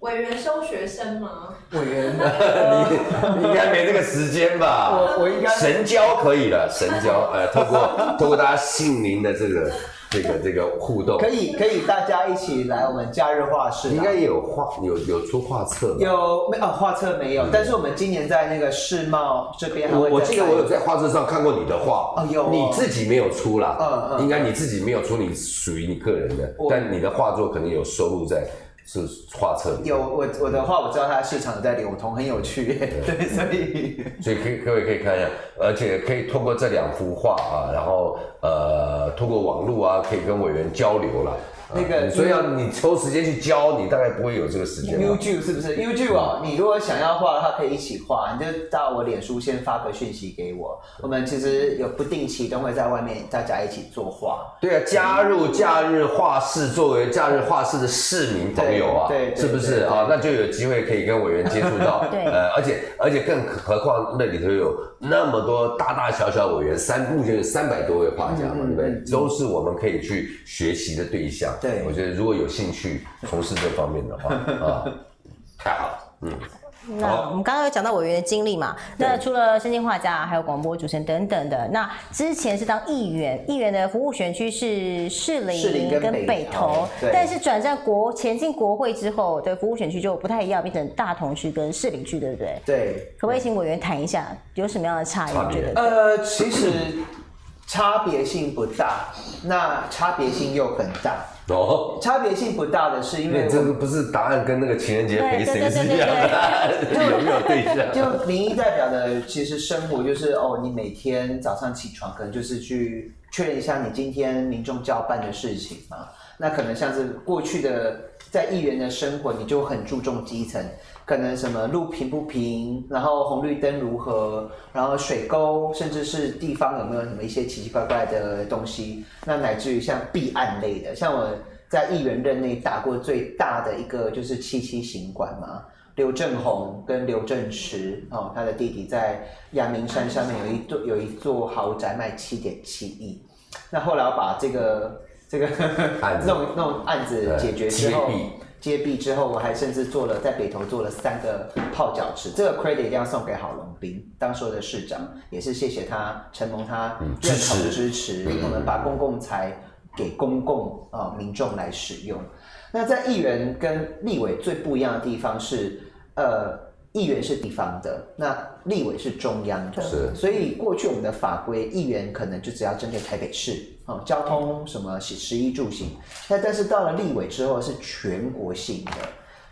委员收学生吗？委员，你你应该没这个时间吧？我我应该神交可以了，神交，呃，透过透过大家心灵的这个这个这个互动，可以可以大家一起来我们假日画室啊，应该也有画有有出画册？有没有啊画册没有，但是我们今年在那个世贸这边我记得我有在画册上看过你的画，哦有哦你自己没有出啦，嗯嗯应该你自己没有出，你属于你个人的，但你的画作可能有收录在是画册里，有我我的画我知道它市场有在流通，很有趣耶，对，所以所以可以各位可以看一下，而且可以通过这两幅画啊，然后呃，通过网络啊，可以跟委员交流了。那个所以要你抽时间去教，你大概不会有这个时间。YouTube 是不是 YouTube 哦？你如果想要画的话，可以一起画，你就到我脸书先发个讯息给我。我们其实有不定期都会在外面大家一起作画。对啊，加入假日画室作为假日画室的市民朋友啊，对是不是啊？那就有机会可以跟委员接触到，对呃，而且而且更何况那里头有那么多大大小小委员，三目前有三百多位画家嘛，嗯对不对？都是我们可以去学习的对象。对我觉得如果有兴趣从事这方面的话 啊，太好了，嗯。那我们刚刚有讲到委员的经历嘛？那除了声音画家，还有广播主持人等等的。那之前是当议员，议员的服务选区是士林跟北北投但是转战国前进国会之后，对服务选区就不太一样，变成大同区跟士林区，对不对？对，可不可以请委员谈一下有什么样的差异？差别你觉得？呃，其实差别性不大，那差别性又很大。哦，差别性不大的是因为这个不是答案跟那个情人节陪谁是一样的，有没有对象？就民意代表的其实生活就是哦，你每天早上起床可能就是去确认一下你今天民众交办的事情嘛。那可能像是过去的在议员的生活，你就很注重基层，可能什么路平不平，然后红绿灯如何，然后水沟，甚至是地方有没有什么一些奇奇怪怪的东西，那乃至于像弊案类的，像我在议员任内打过最大的一个就是七七行馆嘛。刘正宏跟刘正池哦，他的弟弟在阳明山上面有一座有一座豪宅卖七点七亿。那后来我把这个这个案子 弄弄案子解决之后对揭弊，之后，我还甚至做了在北投做了三个泡脚池，这个 credit 一定要送给郝龙斌，当时候的市长，也是谢谢他承蒙他认同支持，我们把公共财给公共啊、呃民众来使用。那在议员跟立委最不一样的地方是，呃，议员是地方的，那立委是中央的，是。所以过去我们的法规，议员可能就只要针对台北市哦，交通什么十十一住行，那但是到了立委之后是全国性的，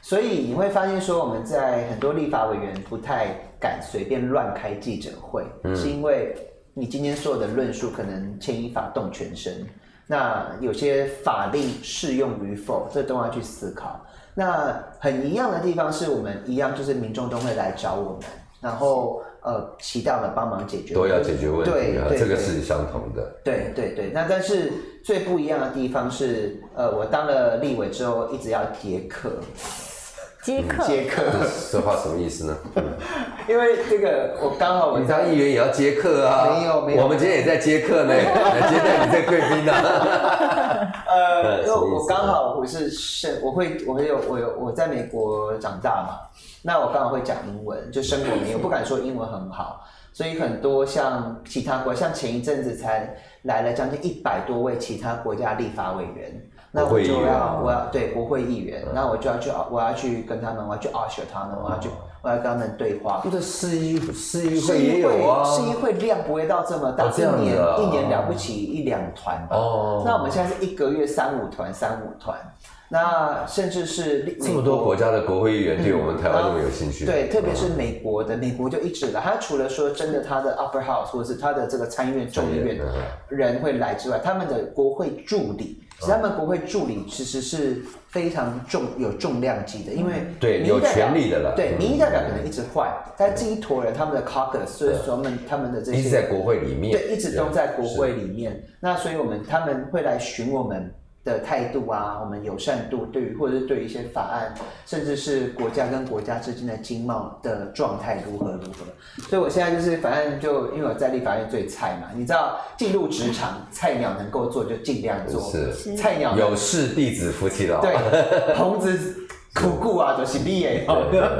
所以你会发现说我们在很多立法委员不太敢随便乱开记者会，是因为你今天所有的论述可能牵一发动全身。那有些法令适用与否，这都要去思考。那很一样的地方是我们一样，就是民众都会来找我们，然后呃，期待我们帮忙解决都要解决问题啊，对对这个是相同的。对对对，那但是最不一样的地方是，呃，我当了立委之后，一直要接客，接客，接客，这话什么意思呢？因为这个我刚好我你在当议员也要接客啊？没有没有。我们今天也在接客呢，来接待你这贵宾 呢。呃，因为我刚好我是是，我会我会有我有我在美国长大嘛，那我刚好会讲英文，就生活没有不敢说英文很好，所以很多像其他国，像前一阵子才来了将近一百多位其他国家立法委员。那我就要我要对国会议员，那我就要去我要去跟他们，我要去 usher 他们，我要去我要跟他们对话。这市议市议市会也有啊。市议会量不会到这么大，一年啊一年了不起一两团吧。哦那我们现在是一个月三五团，三五团，那甚至是这么多国家的国会议员对我们台湾那么有兴趣。对，特别是美国的，美国就一直来。他除了说真的，他的 upper house 或者是他的这个参议院、众议院的人会来之外，他们的国会助理，其实他们国会助理其实是非常重有重量级的，因为对有权力的了对，嗯民意代表可能一直换，但这一坨人他们的 caucus，所以说他们他们的这些一直在国会里面。对，一直都在国会里面。那所以我们他们会来寻我们的态度啊，我们友善度对于或者是对于一些法案，甚至是国家跟国家之间的经贸的状态如何如何。所以我现在就是反正就因为我在立法院最菜嘛，你知道进入职场，菜鸟能够做就尽量做，是菜鸟有事弟子夫妻老。对，童子苦顾啊，就是毕业。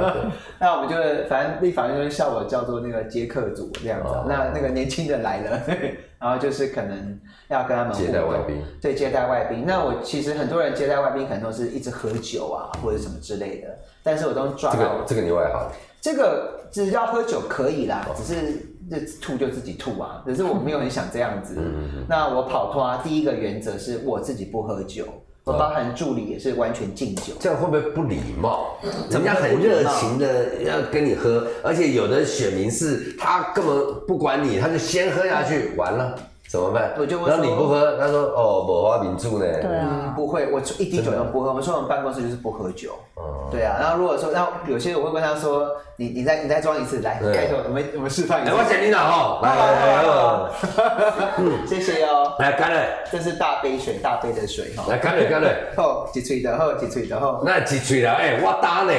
那我们就反正立法院就是笑我叫做那个接客组这样子。哦那那个年轻人来了，然后就是可能要跟他们接待外宾，对，接待外宾。那我其实很多人接待外宾可能都是一直喝酒啊，或者什么之类的，但是我都抓到这个这个你外行。这个只要喝酒可以啦，哦只是这吐就自己吐啊。可是我没有很想这样子。嗯那我跑脱啊，第一个原则是我自己不喝酒，我包含助理也是完全敬酒。这样会不会不礼貌？人家很热情的要跟你喝，而且有的选民是他根本不管你，他就先喝下去，完了。怎么办？我就会然后你不喝，他说哦，某花名著呢？对啊嗯，不会，我一滴酒都不喝。我们说我们办公室就是不喝酒。哦对啊，然后如果说，然后有些我会问他说，你你再你再装一次，来对开头，我们我们示范一下，我次。讲你哪吼？来来来哦，谢谢哦，来干了，这是大杯水，大杯的水哈。来干了干了，好几吹的好几吹的好，那几嘴了，哎，我打呢，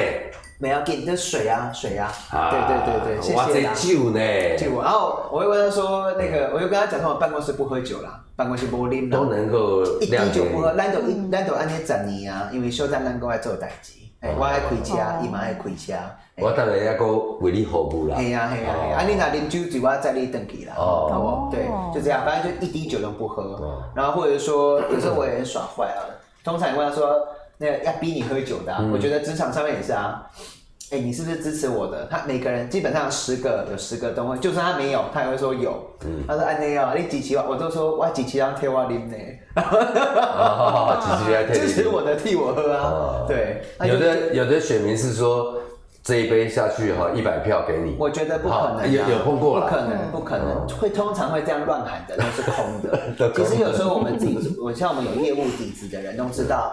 没有给你的水啊水啊。啊对对对对，谢哇，谢啦这。酒呢，就我，然后我会问他说，那个我就跟他讲说，我办公室不喝酒啦，办公室不啉啦都能够一滴酒不喝，你。咱就一咱就安尼十年啊，因为小咱咱搁爱做代志，哎，我爱开车，伊嘛爱开车。我当然要个为你服务啦。嘿呀嘿呀嘿呀，啊你若啉酒就，我载你登去啦。哦哦，对，就这样，反正就一滴酒都不喝哦。然后或者说，有时候我也很耍坏啊。通常你问他说，那个要逼你喝酒的啊，我觉得职场上面也是啊。哎，你是不是支持我的？他每个人基本上十个有十个都会，就算他没有，他也会说有。他说安内啊，你几期我，我都说哇几期让贴我啉呢。哦，其实还特支持我的替我喝啊哦，对。有的有的选民是说这一杯下去哈，一百票给你。我觉得不可能、啊，有有碰过了不可能，不可能，会通常会这样乱喊的都是空的。空的其实有时候我们自己，我像我们有业务底子的人都知道，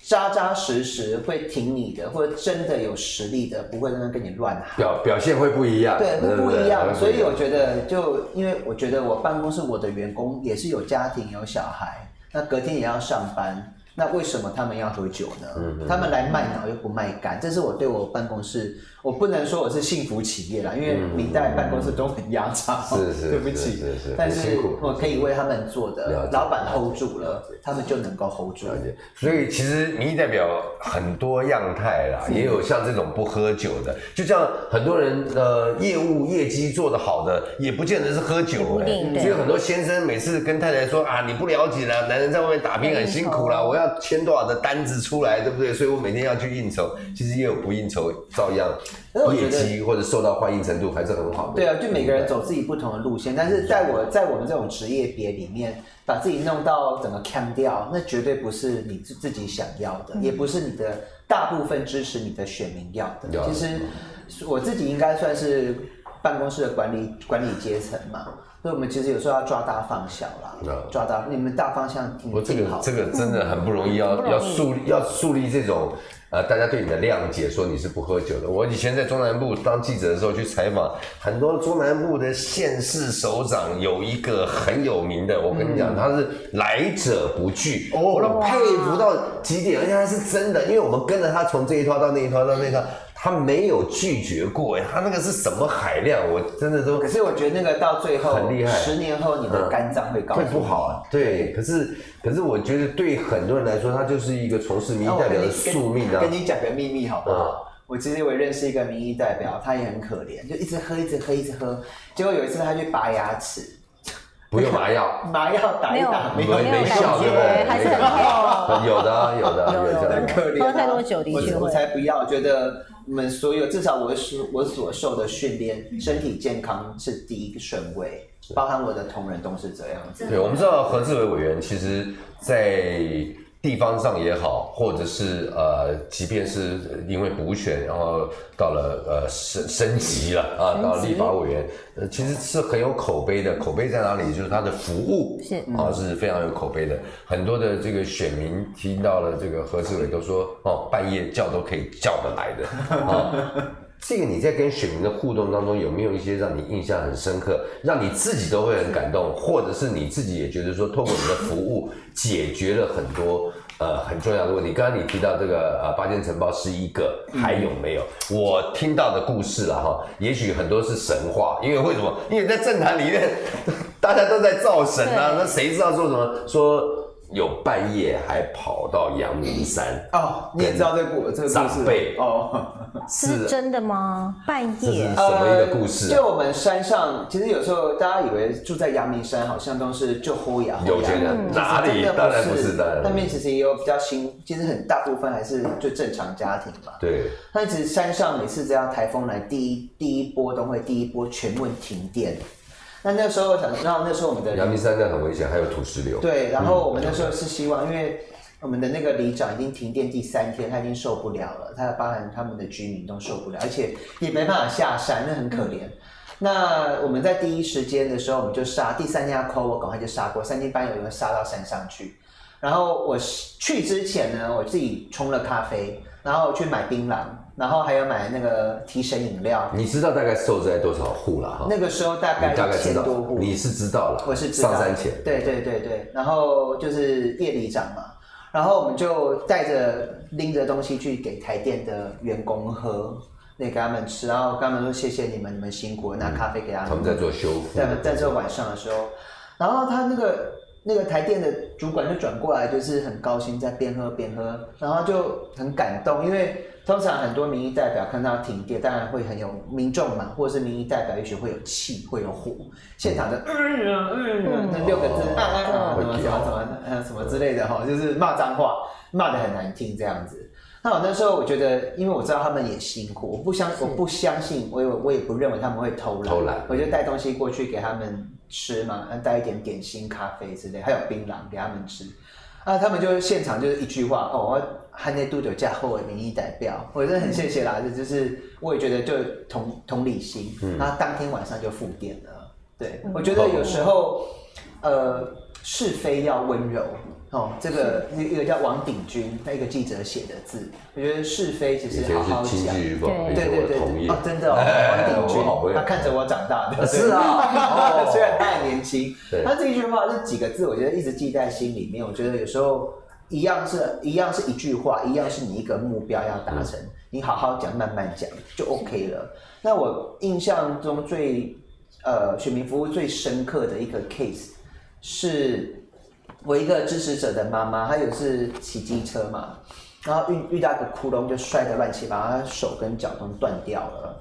扎扎实实会挺你的，或者真的有实力的，不会在那跟你乱喊。表表现会不一样，对，会不一样，会所以我觉得，就因为我觉得我办公室我的员工也是有家庭有小孩，那隔天也要上班，那为什么他们要喝酒呢？嗯他们来卖脑又不卖肝，这是我对我办公室，我不能说我是幸福企业啦，因为明代办公室都很压榨，嗯是是 对不起，但是我可以为他们做的，老板 hold 住了，他们就能够 hold 住。了解，所以其实民意代表很多样态啦，也有像这种不喝酒的，就像很多人呃业务业绩做得好的，也不见得是喝酒所以很多先生每次跟太太说啊，你不了解啦，男人在外面打拼很辛苦啦，我要签多少的单子出来，对不对？所以我每天要去应酬，其实也有不应酬，照样业绩或者受到欢迎程度还是很好的。对啊，就每个人走自己不同的路线，但是在我在我们这种职业别里面，把自己弄到整个 cam 掉，那绝对不是你自自己想要的，也不是你的大部分支持你的选民要的。其实我自己应该算是办公室的管理管理阶层嘛，所以我们其实有时候要抓大放小啦了，抓大你们大方向挺我这个好。这个真的很不容易，要要树立要树立这种呃大家对你的谅解，说你是不喝酒的。我以前在中南部当记者的时候去采访很多中南部的县市首长，有一个很有名的，我跟你讲，他是来者不拒，哦我都佩服到极点，而且他是真的，因为我们跟着他从这一套到那一套到那一套，他没有拒绝过，哎，他那个是什么海量，我真的都可是我觉得那个到最后，很厉害十年后你的肝脏会告诉会不好啊。对，可是可是我觉得对很多人来说，他就是一个从事民意代表的宿命啊跟。你讲个秘密好不嗯好？我其实我认识一个民意代表，他也很可怜，就一直喝，一直喝，一直喝。结果有一次他去拔牙齿，不用麻药，麻药打一打，没有有没有效，对不对？还是很痛有的啊，有的啊，有的很可怜啊。喝太多酒的确我才不要，我觉得我们所有至少我所我所受的训练，身体健康是第一个顺位，包含我的同仁都是这样子。对，我们知道何志伟委员其实，在地方上也好，或者是呃，即便是因为补选，然后到了呃升升级了啊，到立法委员，呃，其实是很有口碑的。口碑在哪里？就是他的服务是啊，是非常有口碑的。很多的这个选民听到了这个何志伟都说，哦，半夜叫都可以叫得来的啊。这个你在跟选民的互动当中，有没有一些让你印象很深刻，让你自己都会很感动，或者是你自己也觉得说，透过你的服务解决了很多呃很重要的问题？刚刚你提到这个呃八间城堡是一个，还有没有？我听到的故事了哈，也许很多是神话，因为为什么？因为在政坛里面大家都在造神啊，那谁知道说什么说？有半夜还跑到阳明山，哦，你也知道这个故这个故事长辈哦。是真的吗？半夜这是什么一个故事啊就我们山上，其实有时候大家以为住在阳明山好像都是就齁牙有钱人嗯哪里当然不是的那边其实也有比较新，其实很大部分还是就正常家庭嘛。对，但其实山上每次只要台风来，第一第一波都会第一波全部停电。那那时候我想，知道那时候我们的阳明山那很危险，还有土石流。对，然后我们那时候是希望，因为我们的那个里长已经停电第三天，他已经受不了了，他包含他们的居民都受不了，而且也没办法下山，那很可怜。那我们在第一时间的时候，我们就杀第三天要 call 我，赶快就杀过三更半夜，我们杀到山上去。然后我去之前呢，我自己冲了咖啡，然后去买槟榔，然后还有买那个提神饮料。你知道大概受灾多少户了哈？那个时候大概一千多户，，你是知道了，我是知道上山前，对对对对，然后就是夜里长嘛，然后我们就带着拎着东西去给台电的员工喝，那给他们吃，然后跟他们说谢谢你们，你们辛苦了，拿咖啡给他们。他们在做修复，在在这晚上的时候，然后他那个那个台电的主管就转过来，就是很高兴，在边喝边喝，然后就很感动，因为通常很多民意代表看到停电，当然会很有民众嘛，或者是民意代表，也许会有气，会有火，现场的 嗯嗯嗯那六个字啊啊啊什么什么什么呃什么之类的哈，就是骂脏话，骂的很难听这样子。那我那时候我觉得，因为我知道他们也辛苦，我不相我不相信，我也我也不认为他们会偷懒，偷懒我就带东西过去给他们吃嘛，带一点点心、咖啡之类，还有槟榔给他们吃。啊，他们就现场就是一句话哦，我汉内都有加后的民意代表，我真的很谢谢啦，这就是我也觉得就同同理心，然后当天晚上就复电了。对，我觉得有时候呃是非要温柔。哦，这个一一个叫王鼎钧，他一个记者写的字，我觉得是非其以实好好讲。对对对对哦，真的哦，哎王鼎钧我好朋，友他看着我长大的，是啊 哦虽然他很年轻，他这一句话这几个字，我觉得一直记在心里面。我觉得有时候一样是一样是一句话，一样是你一个目标要达成，你好好讲，慢慢讲就 OK 了。那我印象中最呃选民服务最深刻的一个 case 是。我一个支持者的妈妈，她有次骑机车嘛，然后遇遇到一个窟窿，就摔得乱七八糟，她手跟脚都断掉了。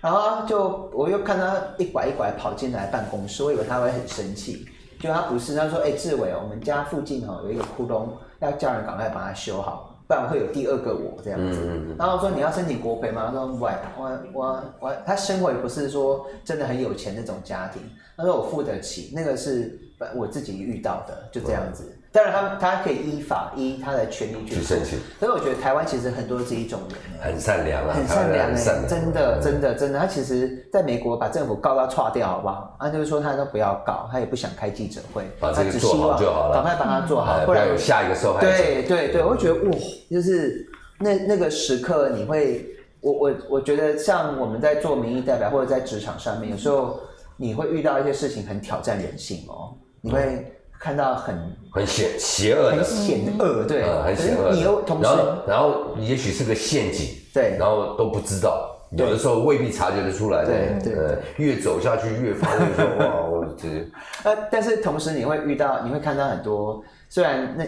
然后她就我又看她一拐一拐跑进来办公室，我以为她会很生气，结果她不是，她说：“哎、志伟，我们家附近哦有一个窟窿，要叫人赶快把它修好，不然会有第二个我这样子。然后我说：“你要申请国赔吗？”他说：“不，我我我，他生活也不是说真的很有钱那种家庭，他说我付得起，那个是我自己遇到的，就这样子。当然他，他可以依法依他的权利去申请。所以我觉得台湾其实很多这一种人欸很善良啊，很善良哎、真的真的真的。他其实在美国把政府告到垮掉，好不好？他就是说他都不要告，他也不想开记者会，把这个做他只希望好就好了赶快把它做好，哎不然有下一个受害者。对对对，我会觉得哇，就是那那个时刻，你会，我我我觉得像我们在做民意代表或者在职场上面，有时候你会遇到一些事情很挑战人性哦，你会看到很很邪邪恶的。很，险恶，对，嗯，很险恶。你又同时然后然后也许是个陷阱，对。然后都不知道。有的时候未必察觉得出来的，对对。呃，越走下去越发现说哇，我这 呃，但是同时你会遇到，你会看到很多，虽然那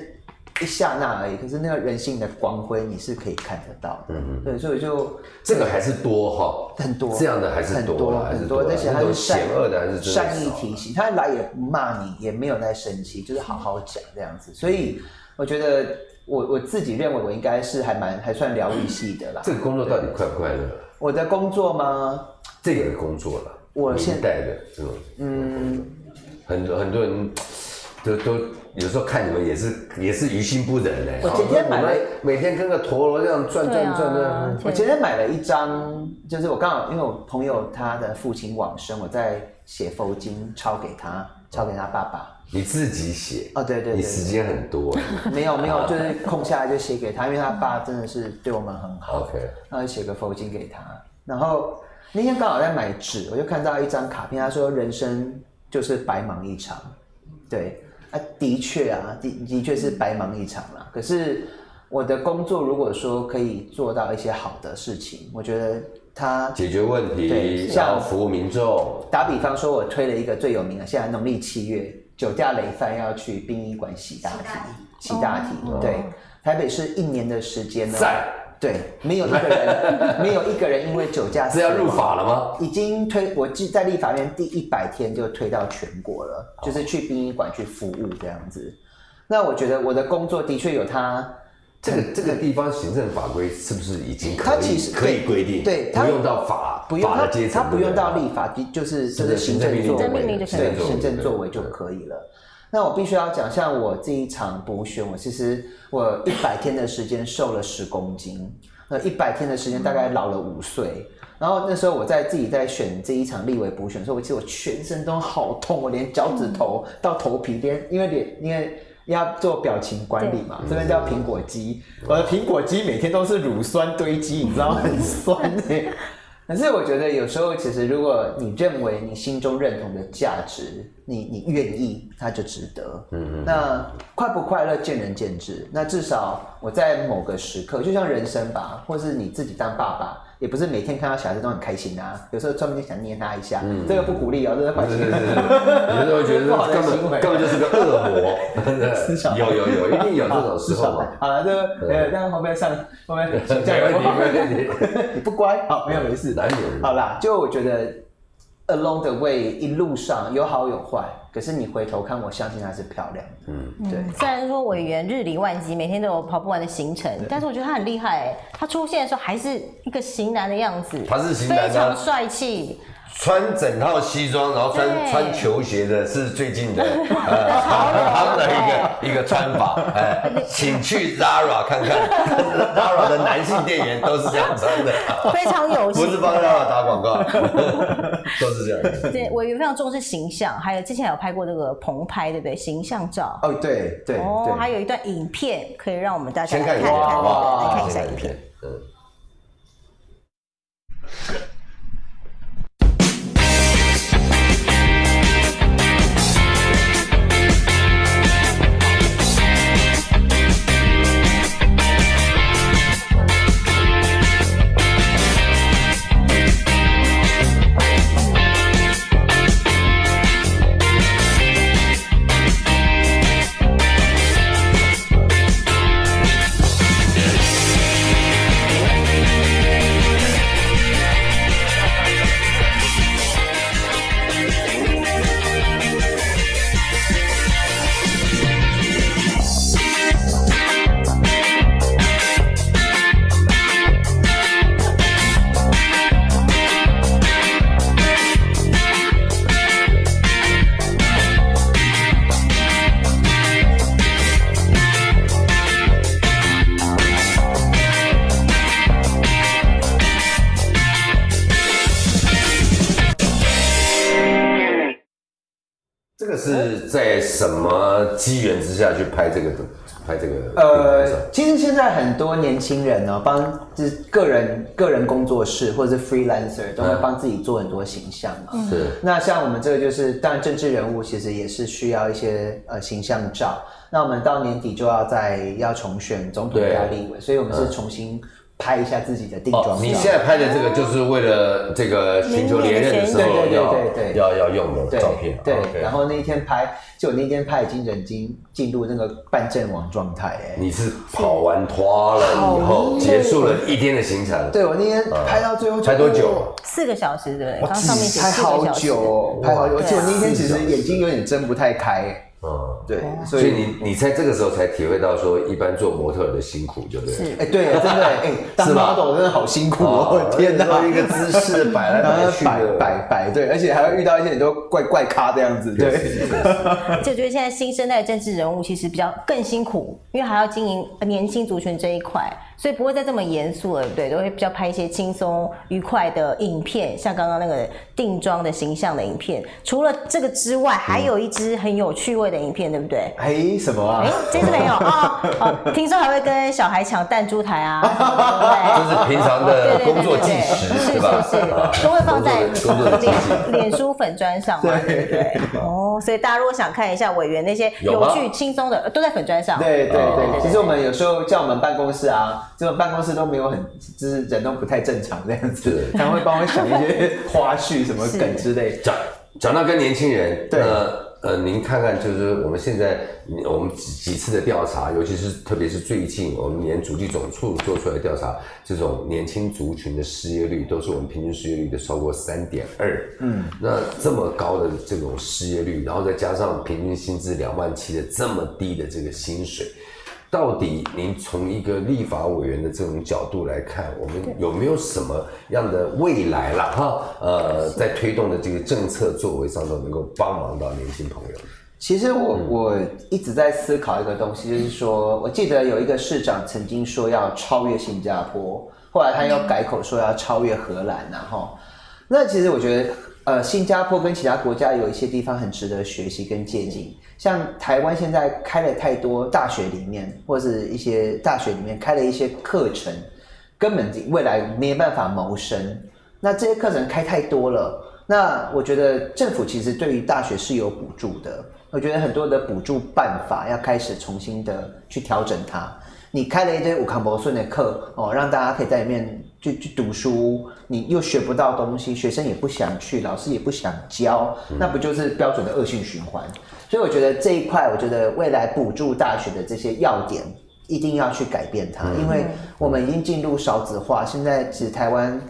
一刹那而已，可是那个人性的光辉你是可以看得到的。嗯对，所以就这个还是多哈，很多这样的还是很多很多，了而且那种他是善恶的还是善意提醒，他来也不骂你，也没有在生气，就是好好讲这样子。所以我觉得我我自己认为我应该是还蛮还算疗愈系的啦。这个工作到底快不快乐？我的工作吗？这个工作了，我现明代的这种，嗯，很多很多人都都有时候看你们也是也是于心不忍嘞。我今天买了每天跟个陀螺这样转转转转，我今天买了一张，就是我刚好因为我朋友他的父亲往生，我在写佛经抄给他，抄给他爸爸。你自己写哦，对对对，你时间很多。没有没有，就是空下来就写给他，因为他爸真的是对我们很好。OK，然后就写个佛经给他。然后那天刚好在买纸，我就看到一张卡片，他说人生就是白忙一场。对，啊，的确啊，的的确是白忙一场啦。可是我的工作如果说可以做到一些好的事情，我觉得他解决问对题，像服务民众。打比方说，我推了一个最有名的，现在农历七月，酒驾累犯要去殡仪馆洗大体，洗大体。对，台北市一年的时间呢，在对，没有一个人，没有一个人因为酒驾死亡这要入法了吗？已经推，我记在立法院第一百天就推到全国了，就是去殡仪馆去服务这样子。那我觉得我的工作的确有它，这个这个地方行政法规是不是已经可以它其实可以规定？对它不用到法不用它法的阶层，它不用到立法，的就是是的就是行行政命令政作为行政命令就，可以对行政作为就可以了。那我必须要讲，像我这一场补选，我其实我一百天的时间瘦了十公斤，然呃，一百天的时间大概老了五岁。然后那时候我在自己在选这一场立委补选的时候，我记得我全身都好痛，我连脚趾头到头皮，连因为脸因为要做表情管理嘛，这边叫苹果肌，我的苹果肌每天都是乳酸堆积，你知道很酸哎、可是我觉得有时候，其实如果你认为你心中认同的价值，你你愿意，它就值得。嗯嗯。那快不快乐见仁见智。那至少我在某个时刻，就像人生吧，或是你自己当爸爸，也不是每天看到小孩子都很开心啊。有时候专门就想捏他一下，这个不鼓励哦，这是坏是心是是，有时候觉得根行为本根本就是个恶魔，有有有，一定有这种时候嘛。好了，这个呃，这样会不会上？会不会这样没问题没问题，你不乖，好，没有没事。难免好啦，就我觉得 along the way 一路上有好有坏，可是你回头看，我相信它是漂亮的。嗯，对。虽然说委员日理万机，每天都有跑不完的行程，但是我觉得他很厉害哎，他出现的时候还是一个型男的样子，他是型男啊非常帅气，穿整套西装，然后穿穿球鞋的是最近的 呃他们的一个一个穿法，哎，请去 Zara 看看，Zara 的男性店员都是这样穿的，非常有不是型。帮 Zara 打广告，都是这样的。对，我也非常重视形象，还有之前有拍过这个棚拍，对不对？形象照。哦，对对哦，对。还有一段影片可以让我们大家先看看看，下好不好？来看一下影片。。嗯。机缘之下去拍这个拍这个？呃，其实现在很多年轻人呢、帮就是个人个人工作室或者是 freelancer 都会帮自己做很多形象嘛。是那像我们这个就是，当然政治人物其实也是需要一些呃形象照。那我们到年底就要再要重选总统对加立委，所以我们是重新拍一下自己的定妆照。哦，你现在拍的这个就是为了这个寻求连任的时候对对对要对对要要用的照片。对然后那一天拍，就我那天拍已经人已经进入那个半阵亡状态哎。你是跑完拖了以后，结束了一天的行程，对我那天拍到最后就拍多久？四个小时，对不对？哇刚刚上面写拍四个好小时。久哦，拍好久。而且我那天其实眼睛有点睁不太开，嗯，对，所所以以你你在这个时候才体会到说，一般做模特的辛苦，对不对？是。哎，对，真的哎，当 model 真的好辛苦哦，天哪！一个姿势摆来摆去 摆，摆摆，对，而且还会遇到一些很多怪怪咖这样子，对。就觉得现在新生代政治人物其实比较更辛苦，因为还要经营年轻族群这一块，所以不会再这么严肃了，对不对？都会比较拍一些轻松愉快的影片，像刚刚那个定妆的形象的影片。除了这个之外，还有一支很有趣味的影片，对不对？哎，什么哎、啊？这支没有啊、哦，听说还会跟小孩抢弹珠台啊，对不对？这是平常的工作计时，是？是啊是，都会放在。脸脸书粉砖上嘛，对不对？哦，所以大家如果想看一下委员那些有趣轻松的，呃都在粉砖上。对对哦对，其实我们有时候叫我们办公室啊，这个办公室都没有很，就是人都不太正常这样子，他们会帮我想一些 花絮、什么梗之类。讲讲到跟年轻人，对那呃，您看看，就是我们现在我们几几次的调查，尤其是特别是最近我们年主计总处做出来的调查，这种年轻族群的失业率都是我们平均失业率的超过三点二。嗯，那这么高的这种失业率，然后再加上平均薪资两万七的这么低的这个薪水。到底您从一个立法委员的这种角度来看，我们有没有什么样的未来啦？哈，呃，在推动的这个政策作为上头，能够帮忙到年轻朋友？其实我我一直在思考一个东西，就是说我记得有一个市长曾经说要超越新加坡，后来他又改口说要超越荷兰，然后那其实我觉得呃新加坡跟其他国家有一些地方很值得学习跟借鉴，像台湾现在开了太多大学里面或是一些大学里面开了一些课程，根本未来没有办法谋生，那这些课程开太多了。那我觉得政府其实对于大学是有补助的。我觉得很多的补助办法要开始重新的去调整它。你开了一堆五康博顺的课哦，让大家可以在里面去去读书，你又学不到东西，学生也不想去，老师也不想教，那不就是标准的恶性循环？所以我觉得这一块，我觉得未来补助大学的这些要点一定要去改变它，因为我们已经进入少子化，现在其实台湾。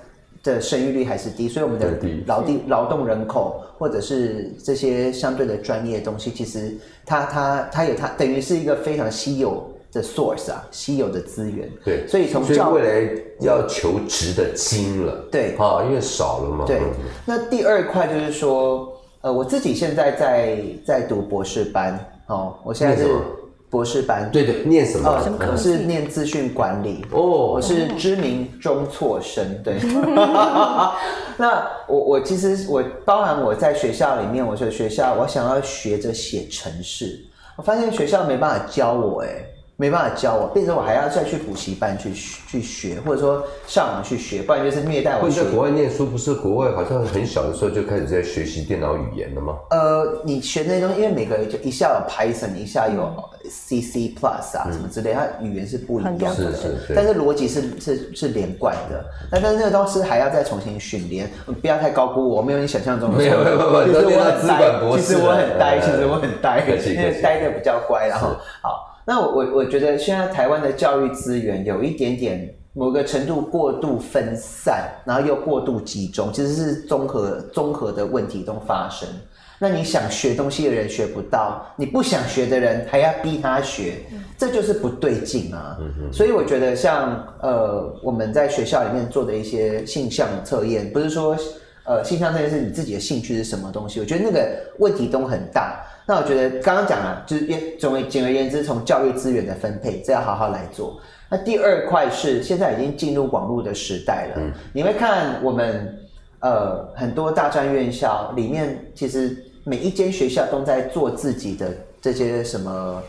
的生育率还是低，所以我们的劳地劳动人口或者是这些相对的专业东西，其实它它它有它等于是一个非常稀有的 source 啊，稀有的资源。对，所以从所以未来要求值的精了。对啊，因为少了嘛。对，那第二块就是说，呃，我自己现在在在读博士班哦，我现在是。博士班，对对，念什么？我是念资讯管理。哦，我是知名中辍生。对，那我我其实我包含我在学校里面，我说学校我想要学着写程式，我发现学校没办法教我，哎。没办法教我，变成我还要再去补习班去去学，或者说上网去学，不然就是虐待我。在国外念书，不是国外好像很小的时候就开始在学习电脑语言了吗？呃，你学那些东西，因为每个就一下有 Python，一下有 C C Plus 啊什么之类，它语言是不一样的，是是是，但是逻辑是是是连贯的。那但是那个东西还要再重新训练，不要太高估我，没有你想象中的。没有没有没有，其实我很呆，其实我很呆，其实我很呆，因为呆的比较乖，然后好。那我我我觉得现在台湾的教育资源有一点点某个程度过度分散，然后又过度集中，其实是综合综合的问题都发生。那你想学东西的人学不到，你不想学的人还要逼他学，这就是不对劲啊。所以我觉得像呃我们在学校里面做的一些性向测验，不是说呃性向测验是你自己的兴趣是什么东西，我觉得那个问题都很大。那我觉得刚刚讲了，就是言总而简而言之，从教育资源的分配，这要好好来做。那第二块是现在已经进入网络的时代了，你会看我们呃很多大专院校里面，其实每一间学校都在做自己的这些什么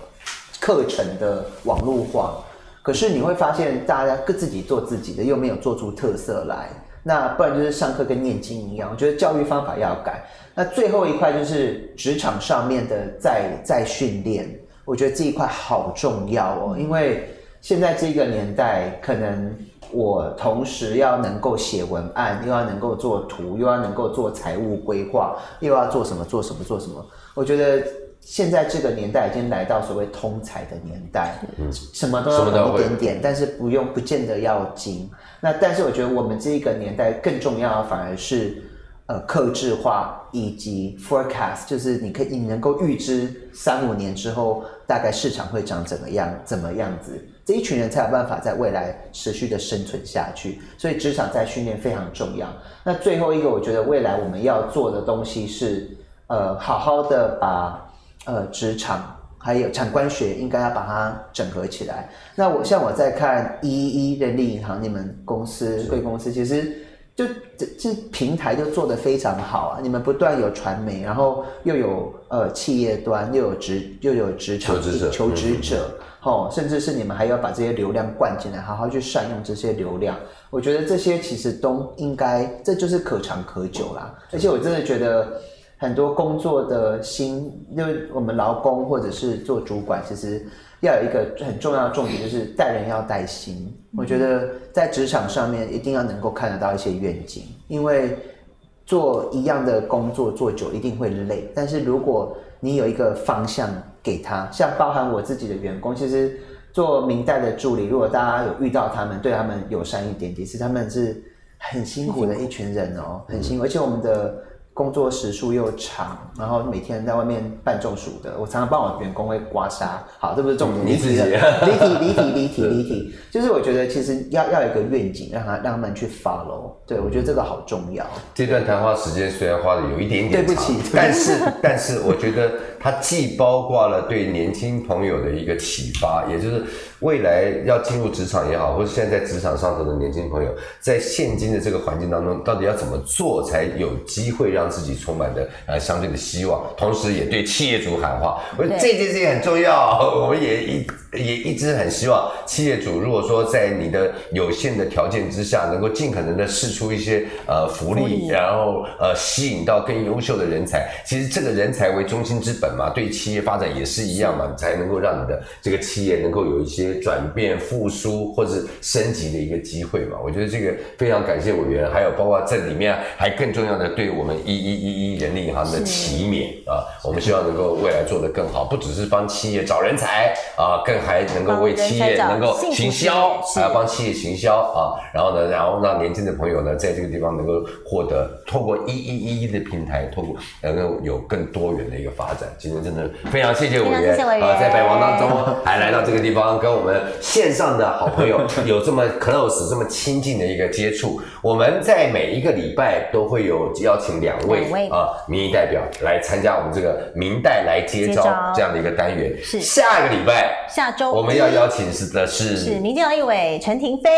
课程的网络化，可是你会发现大家各自己做自己的，又没有做出特色来。那不然就是上课跟念经一样，我觉得教育方法要改。那最后一块就是职场上面的再再训练，我觉得这一块好重要哦，因为现在这个年代，可能我同时要能够写文案，又要能够做图，又要能够做财务规划，又要做什么做什么做什么。我觉得现在这个年代已经来到所谓通才的年代，嗯，什么都要一点点，但是不用不见得要精。那但是我觉得我们这一个年代更重要，反而是呃，克制化以及 forecast，就是你可以你能够预知三五年之后大概市场会长怎么样怎么样子，这一群人才有办法在未来持续的生存下去。所以职场在训练非常重要。那最后一个，我觉得未来我们要做的东西是呃，好好的把呃职场。还有产官学应该要把它整合起来。那我像我在看一一人力银行，你们公司贵公司，其实就这这平台就做得非常好啊。你们不断有传媒，然后又有呃企业端，又有职又有职场求职者，哦，甚至是你们还要把这些流量灌进来，好好去善用这些流量。我觉得这些其实都应该，这就是可长可久啦。而且我真的觉得。很多工作的心，因为我们劳工或者是做主管，其实要有一个很重要的重点，就是带人要带心。我觉得在职场上面一定要能够看得到一些愿景，因为做一样的工作做久一定会累。但是如果你有一个方向给他，像包含我自己的员工，其实做明代的助理，如果大家有遇到他们，对他们友善一点，其实他们是很辛苦的一群人哦，很辛苦，而且我们的。工作时数又长，然后每天在外面办中暑的，我常常帮我员工会刮痧。好，这不是重点，你自己离题了 离题离题离题离题，就是我觉得其实要要有一个愿景，让他让他们去 follow。对我觉得这个好重要。这段谈话时间虽然花的有一点点长对不起 但是但是我觉得它既包括了对年轻朋友的一个启发，也就是未来要进入职场也好，或者现在在职场上头的年轻朋友，在现今的这个环境当中，到底要怎么做才有机会让自己充满的呃相对的希望，同时也对企业主喊话，我觉得这件事情很重要，我们也一也一直很希望企业主如果说在你的有限的条件之下，能够尽可能的试出一些呃福利，福利。然后呃吸引到更优秀的人才。其实这个人才为中心之本嘛，对企业发展也是一样嘛，才能够让你的这个企业能够有一些转变、复苏或者是升级的一个机会嘛。我觉得这个非常感谢委员，还有包括这里面还更重要的对我们一一一一人力银行的是启勉啊，我们希望能够未来做得更好，不只是帮企业找人才啊，更还能够为企业能够行销，企业是还要帮企业行销啊，然后呢，然后让年轻的朋友呢，在这个地方能够获得，透过一一一一的平台，透过能够有更多元的一个发展。今天真的非常谢谢委员谢谢委员啊，在百忙当中还来到这个地方，跟我们线上的好朋友 有这么 close、这么亲近的一个接触。我们在每一个礼拜都会有邀请两位啊民意代表来参加我们这个明代来接招接招这样的一个单元。是下一个礼拜下周我们要邀请是的是是民进党立委陈廷飞，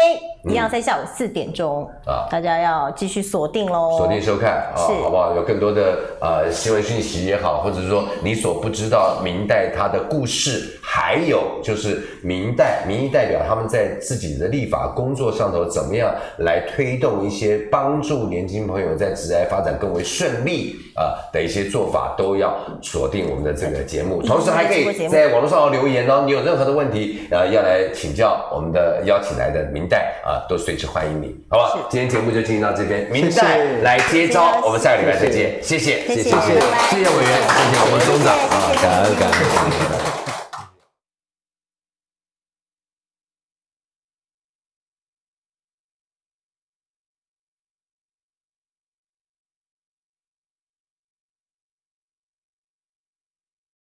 一样在下午四点钟啊。大家要继续锁定喽。锁定收看啊，好不好？有更多的呃新闻讯息也好，或者是说你所不知道明代它的故事，还有就是明代民意代表他们在自己的立法工作上头怎么样来推动一些帮助年轻朋友在职业发展更为顺利啊、的一些做法，都要锁定我们的这个节目，同时还可以在网络上留言哦，你有任何的问题呃要来请教我们的邀请来的明代啊、都随时欢迎你，好不好？今天节目就进行到这边，明代来接招，我们下个礼拜再见，谢谢，谢谢谢谢，谢谢委员，谢谢我们总长。啊，感恩感恩。